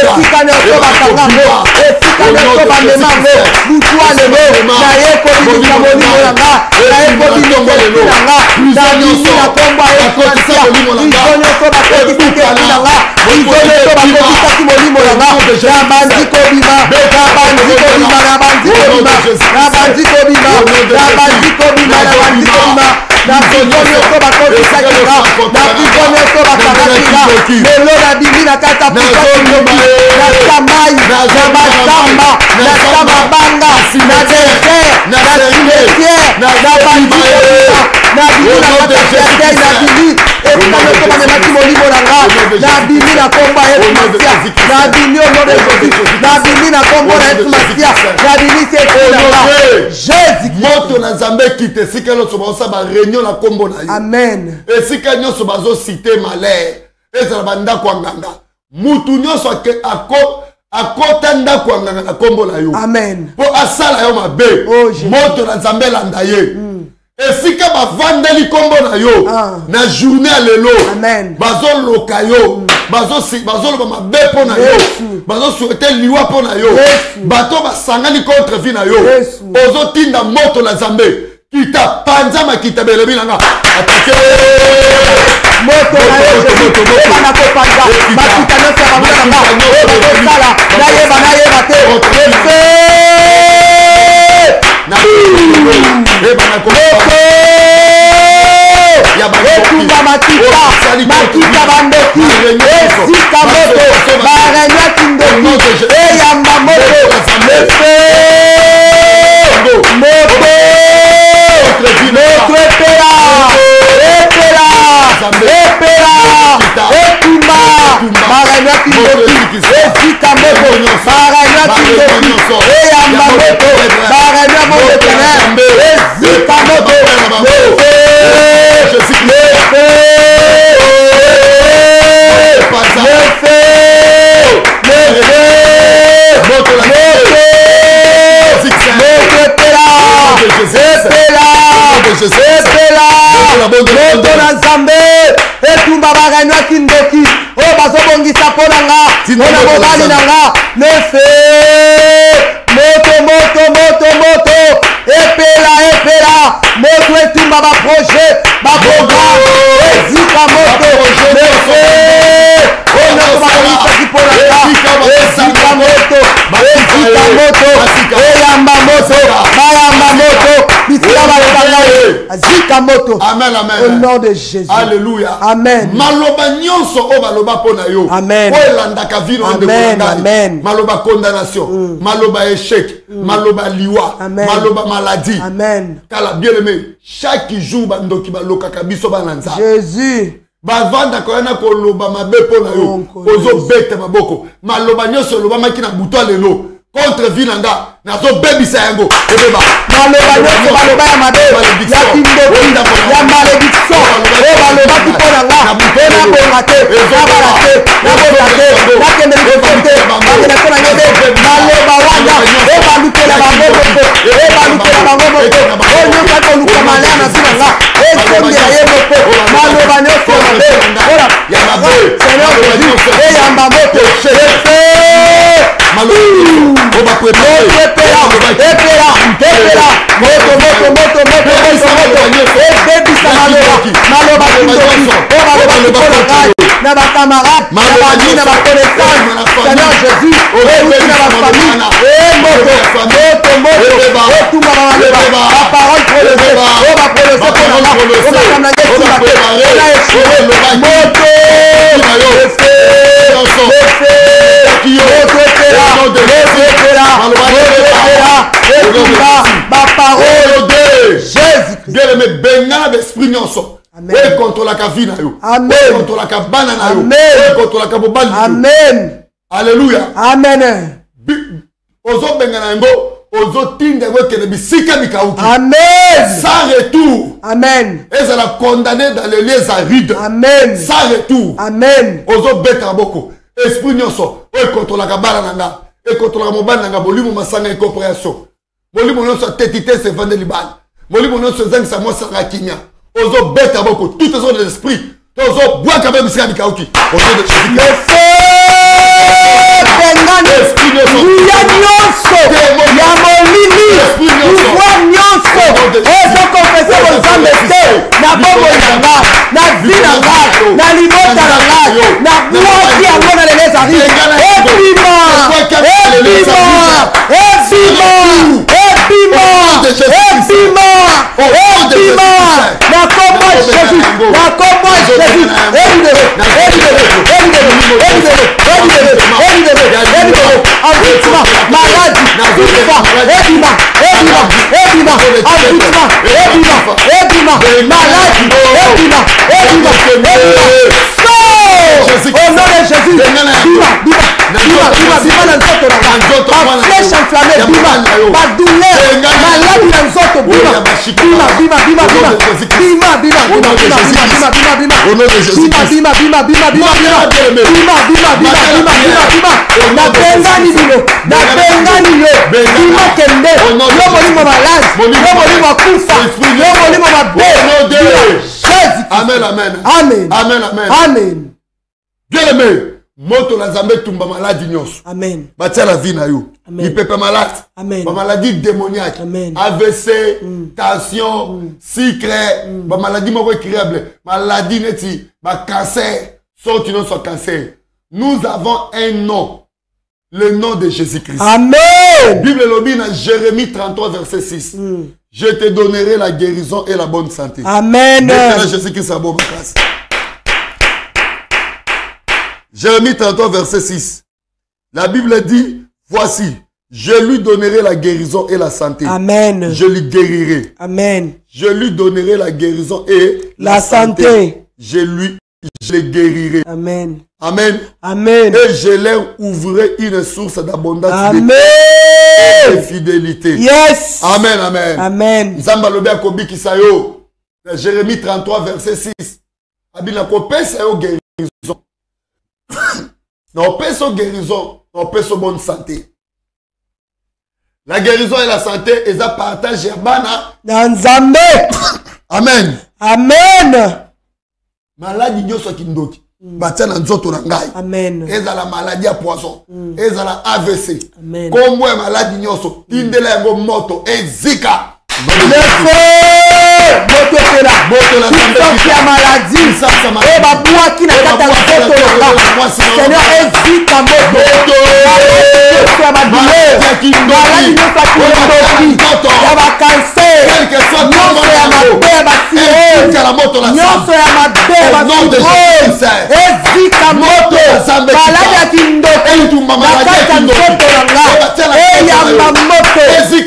esika etikani oto bakanga ngo etikani oto bamema ngo butu alelo nayekoli likambo olingo nanga nayekoli likambo nanga nabimi na kombo ayekansia izoni oto bakotisakeki nanga izoni oto bakotisaki molimo nanga nabandi kobima nabandi kobima nabandi kobima nabandi kobima nabandi kobima nabandi kobima na bikoni oso bakotisaki nga na bikoni oso bakangaki nga lelo nabimi na kati afrika na natika mai namatamba nata mabanga na dese na cimetiere na bandiaa na bimi na katatei na bimi epukaokomanemaki molimo na nga na bimi na komba etumasia na bimi ono de jésus na bimi na kombo na etumasia na bimi sekinanga jésus-moto na nzambe ekita esika nyonso baosa bareunion na kombo na yo amen. Esika nyonso bazosite malere ezala bandako ya nganga. Mutu nyonso akota ndako ya nganga na nkombo na yo. Amen. Mpo asala yo mabe. Oh, moto na nzambe elanda ye. Esika bavandeli nkombo na yo Ah. na journée ya lelo Amen. bazoloka yo bazosi- bazoloba mabe mpo na yo Yesu. bazosouete liwa mpo na yo. Bato basangani contre vie na yo. Ozotinda moto na nzambe kita panza makita belobi nanga atike moto nayeana kopanza makita nyonso ya bamonanga bakosala nayeba nayeba te. Efe etumba makita. Makita bambeki esika moto. barenya kindeki eyamba moto. Efe moto. Moto epela leto na nzambe etumba baganwaki ndeki. Oyo bazobongisa mpo na nga mpona mobali na nga. Mefe moto moto moto moto. Epela epela moto etumba baproje baprograme ezika moto mefe oyo bakomisaki mpo na nga. Ezika moto. Ezika moto eyamba moto. Azika moto. Amen au amen nom de jésus. Alleluya Amen. maloba nyonso oyo baloba mpo na yo. Amen. oyo elandaka vino Amen, ndeko na amen. ngai maloba condamnation. Maloba échec. Maloba liwa. Amen. maloba maladie. Amen. Tala bien aimé chaque jour bandoki balokaka biso bana nzambe jésus. Bavandaka wana koloba mabe mpo na yo. Oh, Nkolo ozobeta maboko. Maloba nyonso elobamaki na butu lelo. Contre vie na nga nazobebisa yango ebeba. Maloba nyonso baloba ya mabe. Ya kindoki ya malédiction oyo balobaki mpo na nga. Mpe nabonga te. Nabala te. Nabota te. Nakende liboso te. Nakende mpo na ngai te. Maloba wana ebalukela bango moko bacamarade na bami na baconnaissance seigneur jésus euti na bafamille e moto. Moto. Moto. Mpo na nga oyo makambo na ngai etumba te ona esure moto jésus bien aimé nyonso Amen. Oyo na yo. Bana na yo. Mobali na amen. Alleluya amen. Ozobengana yango ozotinda yango ekende bisika mikauki amen. Sans retour. Amen. Ezala condamné dans les lieux arides. Amen. Sans retour. Amen. Ozobeta maboko. Esprit nyonso oyo ekontrolaka bana na nga. Ekontrolaka mobali na nga bolimo masanga incompréhension molimo nyonso ateti te sevandeli bana molimo nyonso ezangisa mwasi nanga kinya ozobeta maboko tout ezoko de l'esprit to ozobwaka mpe bisika nyonso. nguya nyonso ya molili pouvoir nyonso ezokonfese bozambe te na bomoi na nga na vi na nga na libota na nga na bwaki yango na lelo ezali ebima ebima ebima ebima ebima ebima na moi Jésus. Ma douleur, ma bato nabengani bino nabengani yo bima kende yo molimo malade yo molimo akufa yo molimo mabe jésus amen amen amen amen amen bien aimé moto na nzambe etumba maladi nyonso. Amen. Batia na vie na yo. Amen. mipepe malade. Amen. bamaladi démoniaque. Amen. avc tension sucre bamaladi moko incréable maladi neti bacancer sorti nyonso cancer. Nous avons un nom. Le nom de jésus-christ. Amen. Bible elobi na jérémie 33 verset 6 je te donnerai la guérison et la bonne santé. Amen. Jésus-christ jérémie 33 verset 6 la bible dit voici je lui donnerai la guérison et la santé. Amen. Je lui guérirai. Amen. Je lui donnerai la guérison et La santé. je lui je les guérirai. Amen. Amen. Amen. Et je leur ouvrirai une source d'abondance de amen. fidélité. Yes. Amen amen. Amen. Nzambe alobi akobikisa yo na jérémie 33 verset 6 abi nakopesa yo guérison na opesa yo guérison na opesa yo bonne santé. La guérison et la santé eza partage ya bana na nzambe amen. Amen. Maladi nyonso ya kindoki batia na nzoto na ngai amen. Ezala maladi ya poison ezala avc Amen. kombo ya maladi nyonso tindela yango moto. Ezika moto kisoki ya maladi. oyo eh, babwaki na kati ah, ya nzoto. nanga seigneur evita motoya babileumaladi nyonso akindoki ya bakanser nyonso ya mabe ya basinyonso eh. ya mabe eh. ya basiro ezika moto maladi ya kindoki. Na kati ya nzoto nanga eyamba moto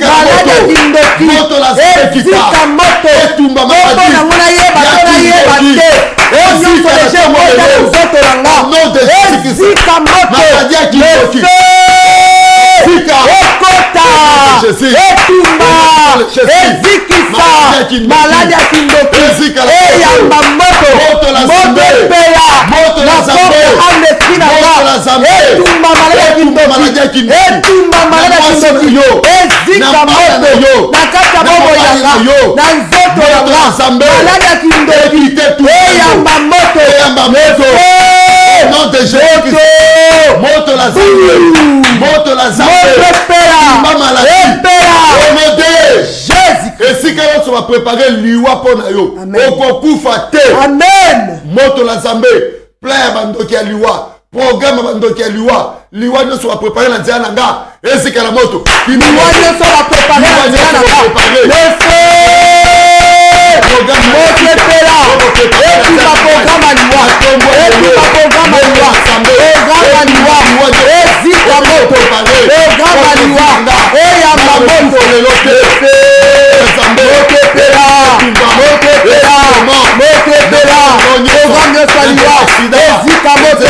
maladi ya kindoki. Ezika moto kombo nango ozali nzoto na nga ezika moto. Lefe ezikisa eh, eh, maladi ya kindoki. Eyamba eh, moto moto epeya na porte amnesti na nga etumba maladi ya kindoki. Etumba maladi ya kindoki. ezika moto na kati ya bomo yanga na nzoto yanga maladi ya kindoki. Eyamba moto nom de Jésus-Christ. Moto! La Nzambe. Moto la epeya Au nom de jésus esika nyonso baprépare liwa mpo na yo. Okokufa te. Amen. Moto na nzambe plein ya bandoki ya liwa. Programe bandoki ya liwa. Liwa nyonso baprépare na nzela na nga. Esika na moto. Liwa nyonso baprépare na nzela na nga mokepela etuka programa liwa etuka programa liwa programa liwa ezika moto programa liwa eyamba moto moto epela moto epela moto epela programe nyonso ya liwa ezika moto.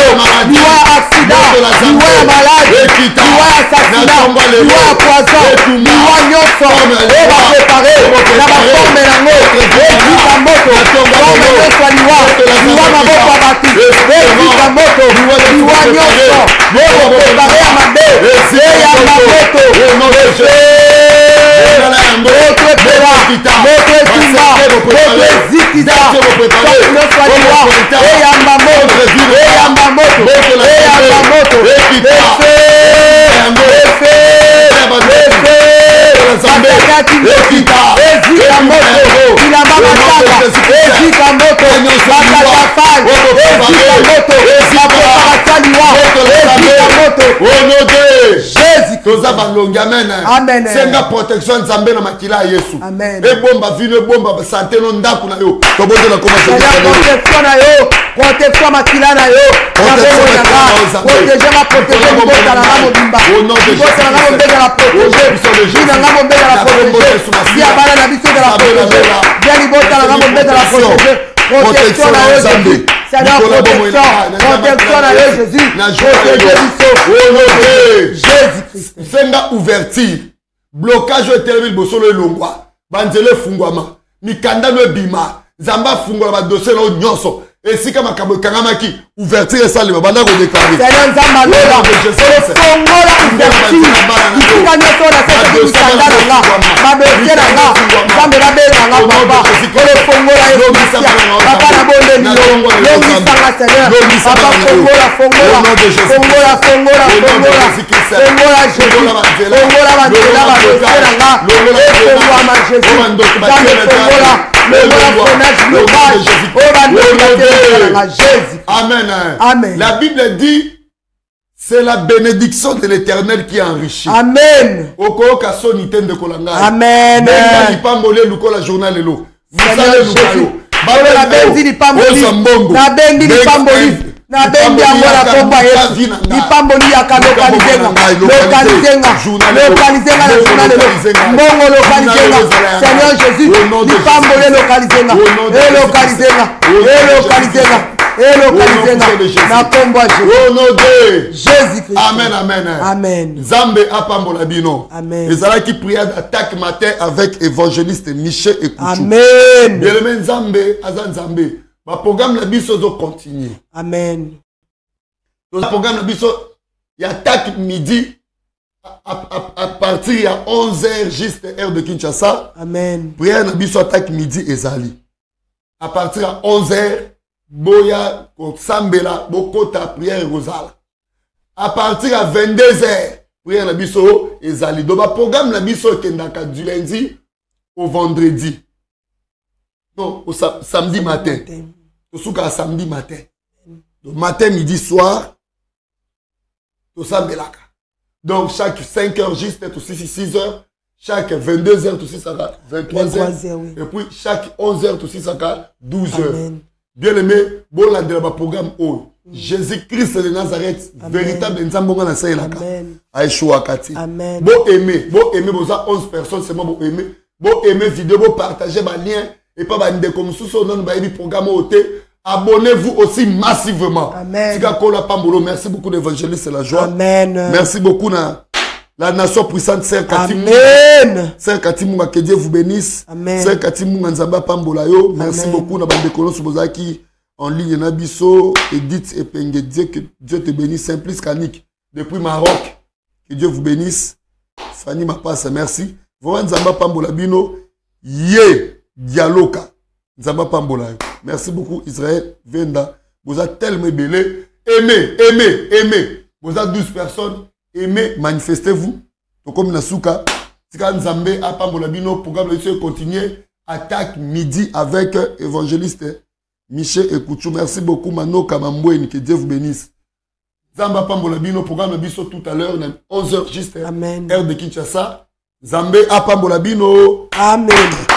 Liwa ya aksida liwa ya maladi liwa ya sasina liwa ya poison. Liwa nyonso. Oyo baprépare na baforme yango ezika moto. Forme nyonso ya liwa liwa maboko ya bato. Ezika moto. Liwa nyonso. Oyo baprépare ya mabe. Eyamba moto motoetimba motoezikisa nyonso aliwa eyamba moto eyamba moto eyamba moto efe efe batakaki mokita ezika moto bilamba mataka ezika moto bakatafal ezika moto bakota basaliwa moto ono te jésus toza balongi amen Amen. senga protection ya nzambe na makila ya yesu. Amen. ebomba vino ebomba sante no ndako na yo. Tobondela seigneur protection na yo. Protection makila na yo. Na nanga Nzambe. protege libota nanga mobimba libota nanga Jésus-Christ. mobengala protege nanga mobengala Na protege bia bana na biso ezala na protege bia libota nanga mobengala protection. protege protection na yo jésus. Seigneur protection na yo jésus. Christ senga ouverture blocage oyo etelemi liboso lo elongwa banzela efungwama mikanda no ebima nzambe afungola badosie na yo nyonso esika makambo ekangamaki ouverture esalema banda kodeklarezambe labelanga papa olefongola papa nabondeli yo longisanga seigneur papa fongola fongola fongola fongola fongola jésus fongola banzela badoseranga efongwama jésus zambe fongola longola fronage lobai oyo bandokate jésus Amen. Amen. La Bible dit, c'est la bénédiction de l'éternel qui enrichit. amen. Okoyoka soni te ndeko na ngai amen benga journal lipamboli. Lipamboli. Yango na ya na journal lelo mbongo lokalizenga seigneur jésus elokalizenga elokalizenga elokalizenga elokalizenga na jésus. christ. Amen amen. Amen. Nzambe apambola bino. Amen. ezalaki prière d'attaque matin avec évangéliste michel ekutu. Amen. Bieleme nzambe aza nzambe. Baprogramme na biso ezocontinue amen. Programme na biso ya attaque midi. À, à, à partir ya 11 heures juste heure de kinshasa. Amen. Prière na biso attaque midi ezali à partir ya 11 heures boya kosambela bokota prière ekozala à partir ya 22 heures prière na biso ezali donc baprogramme na biso ekendaka du lundi au vendredi. Non au sa- samedi matin. Tosukaka samedi matin. Donc matin midi soir tosambelaka donc chaque 5 heures juste tosisi 6 heures. Chaque 22 heures tosisaka 23 heures 23 heures, oui. et puis chaque 11 heures tosisaka 12 heures. Amen. Bien aimé bolandela baprogramme oyo jésus christ de nazareth véritable nzambe onga nasalelaka amen. Aeshwaka amen. Boaime boaime boza 11 personnes seulement boaime boaime video bopartage balien epa bandeko mosusu oyo nano bayebi programme oyo te abonnez-vous aussi massivement Amen. pambolo merci beaucoup d'évangéliste la joie amen merci beaucoup na la nation puissante sœur Kati amen Sœur Kati Munga, que Dieu vous bénisse. Amen. Sœur Kati Munga Nzamba Pambola yo. Merci Amen. beaucoup na nyonso bozalaki en ligne na biso. Edith Epenge, Dieu que Dieu te bénisse. Simplice Kanik depuis Maroc. Que Dieu vous bénisse. Fanny Mapassa, merci. Vraiment Nzamba Pambola bino. Ye Dialoka. Nzamba Pambola. Merci beaucoup Israël Venda. Vous êtes tellement belé. Aimez, aimez, aimez. Vous êtes 12 personnes. Aimez, manifestez-vous. tokomi na suka tika nzambe apambola bino programme na biso econtinue attaque midi avec évangéliste michel ekuchu merci beaucoup manoka mambweni que dieu vous bénisse nzambe apambola bino programme biso tout à l'heure na 11 heures juste Amen. heure de kinshasa nzambe apambola bino amen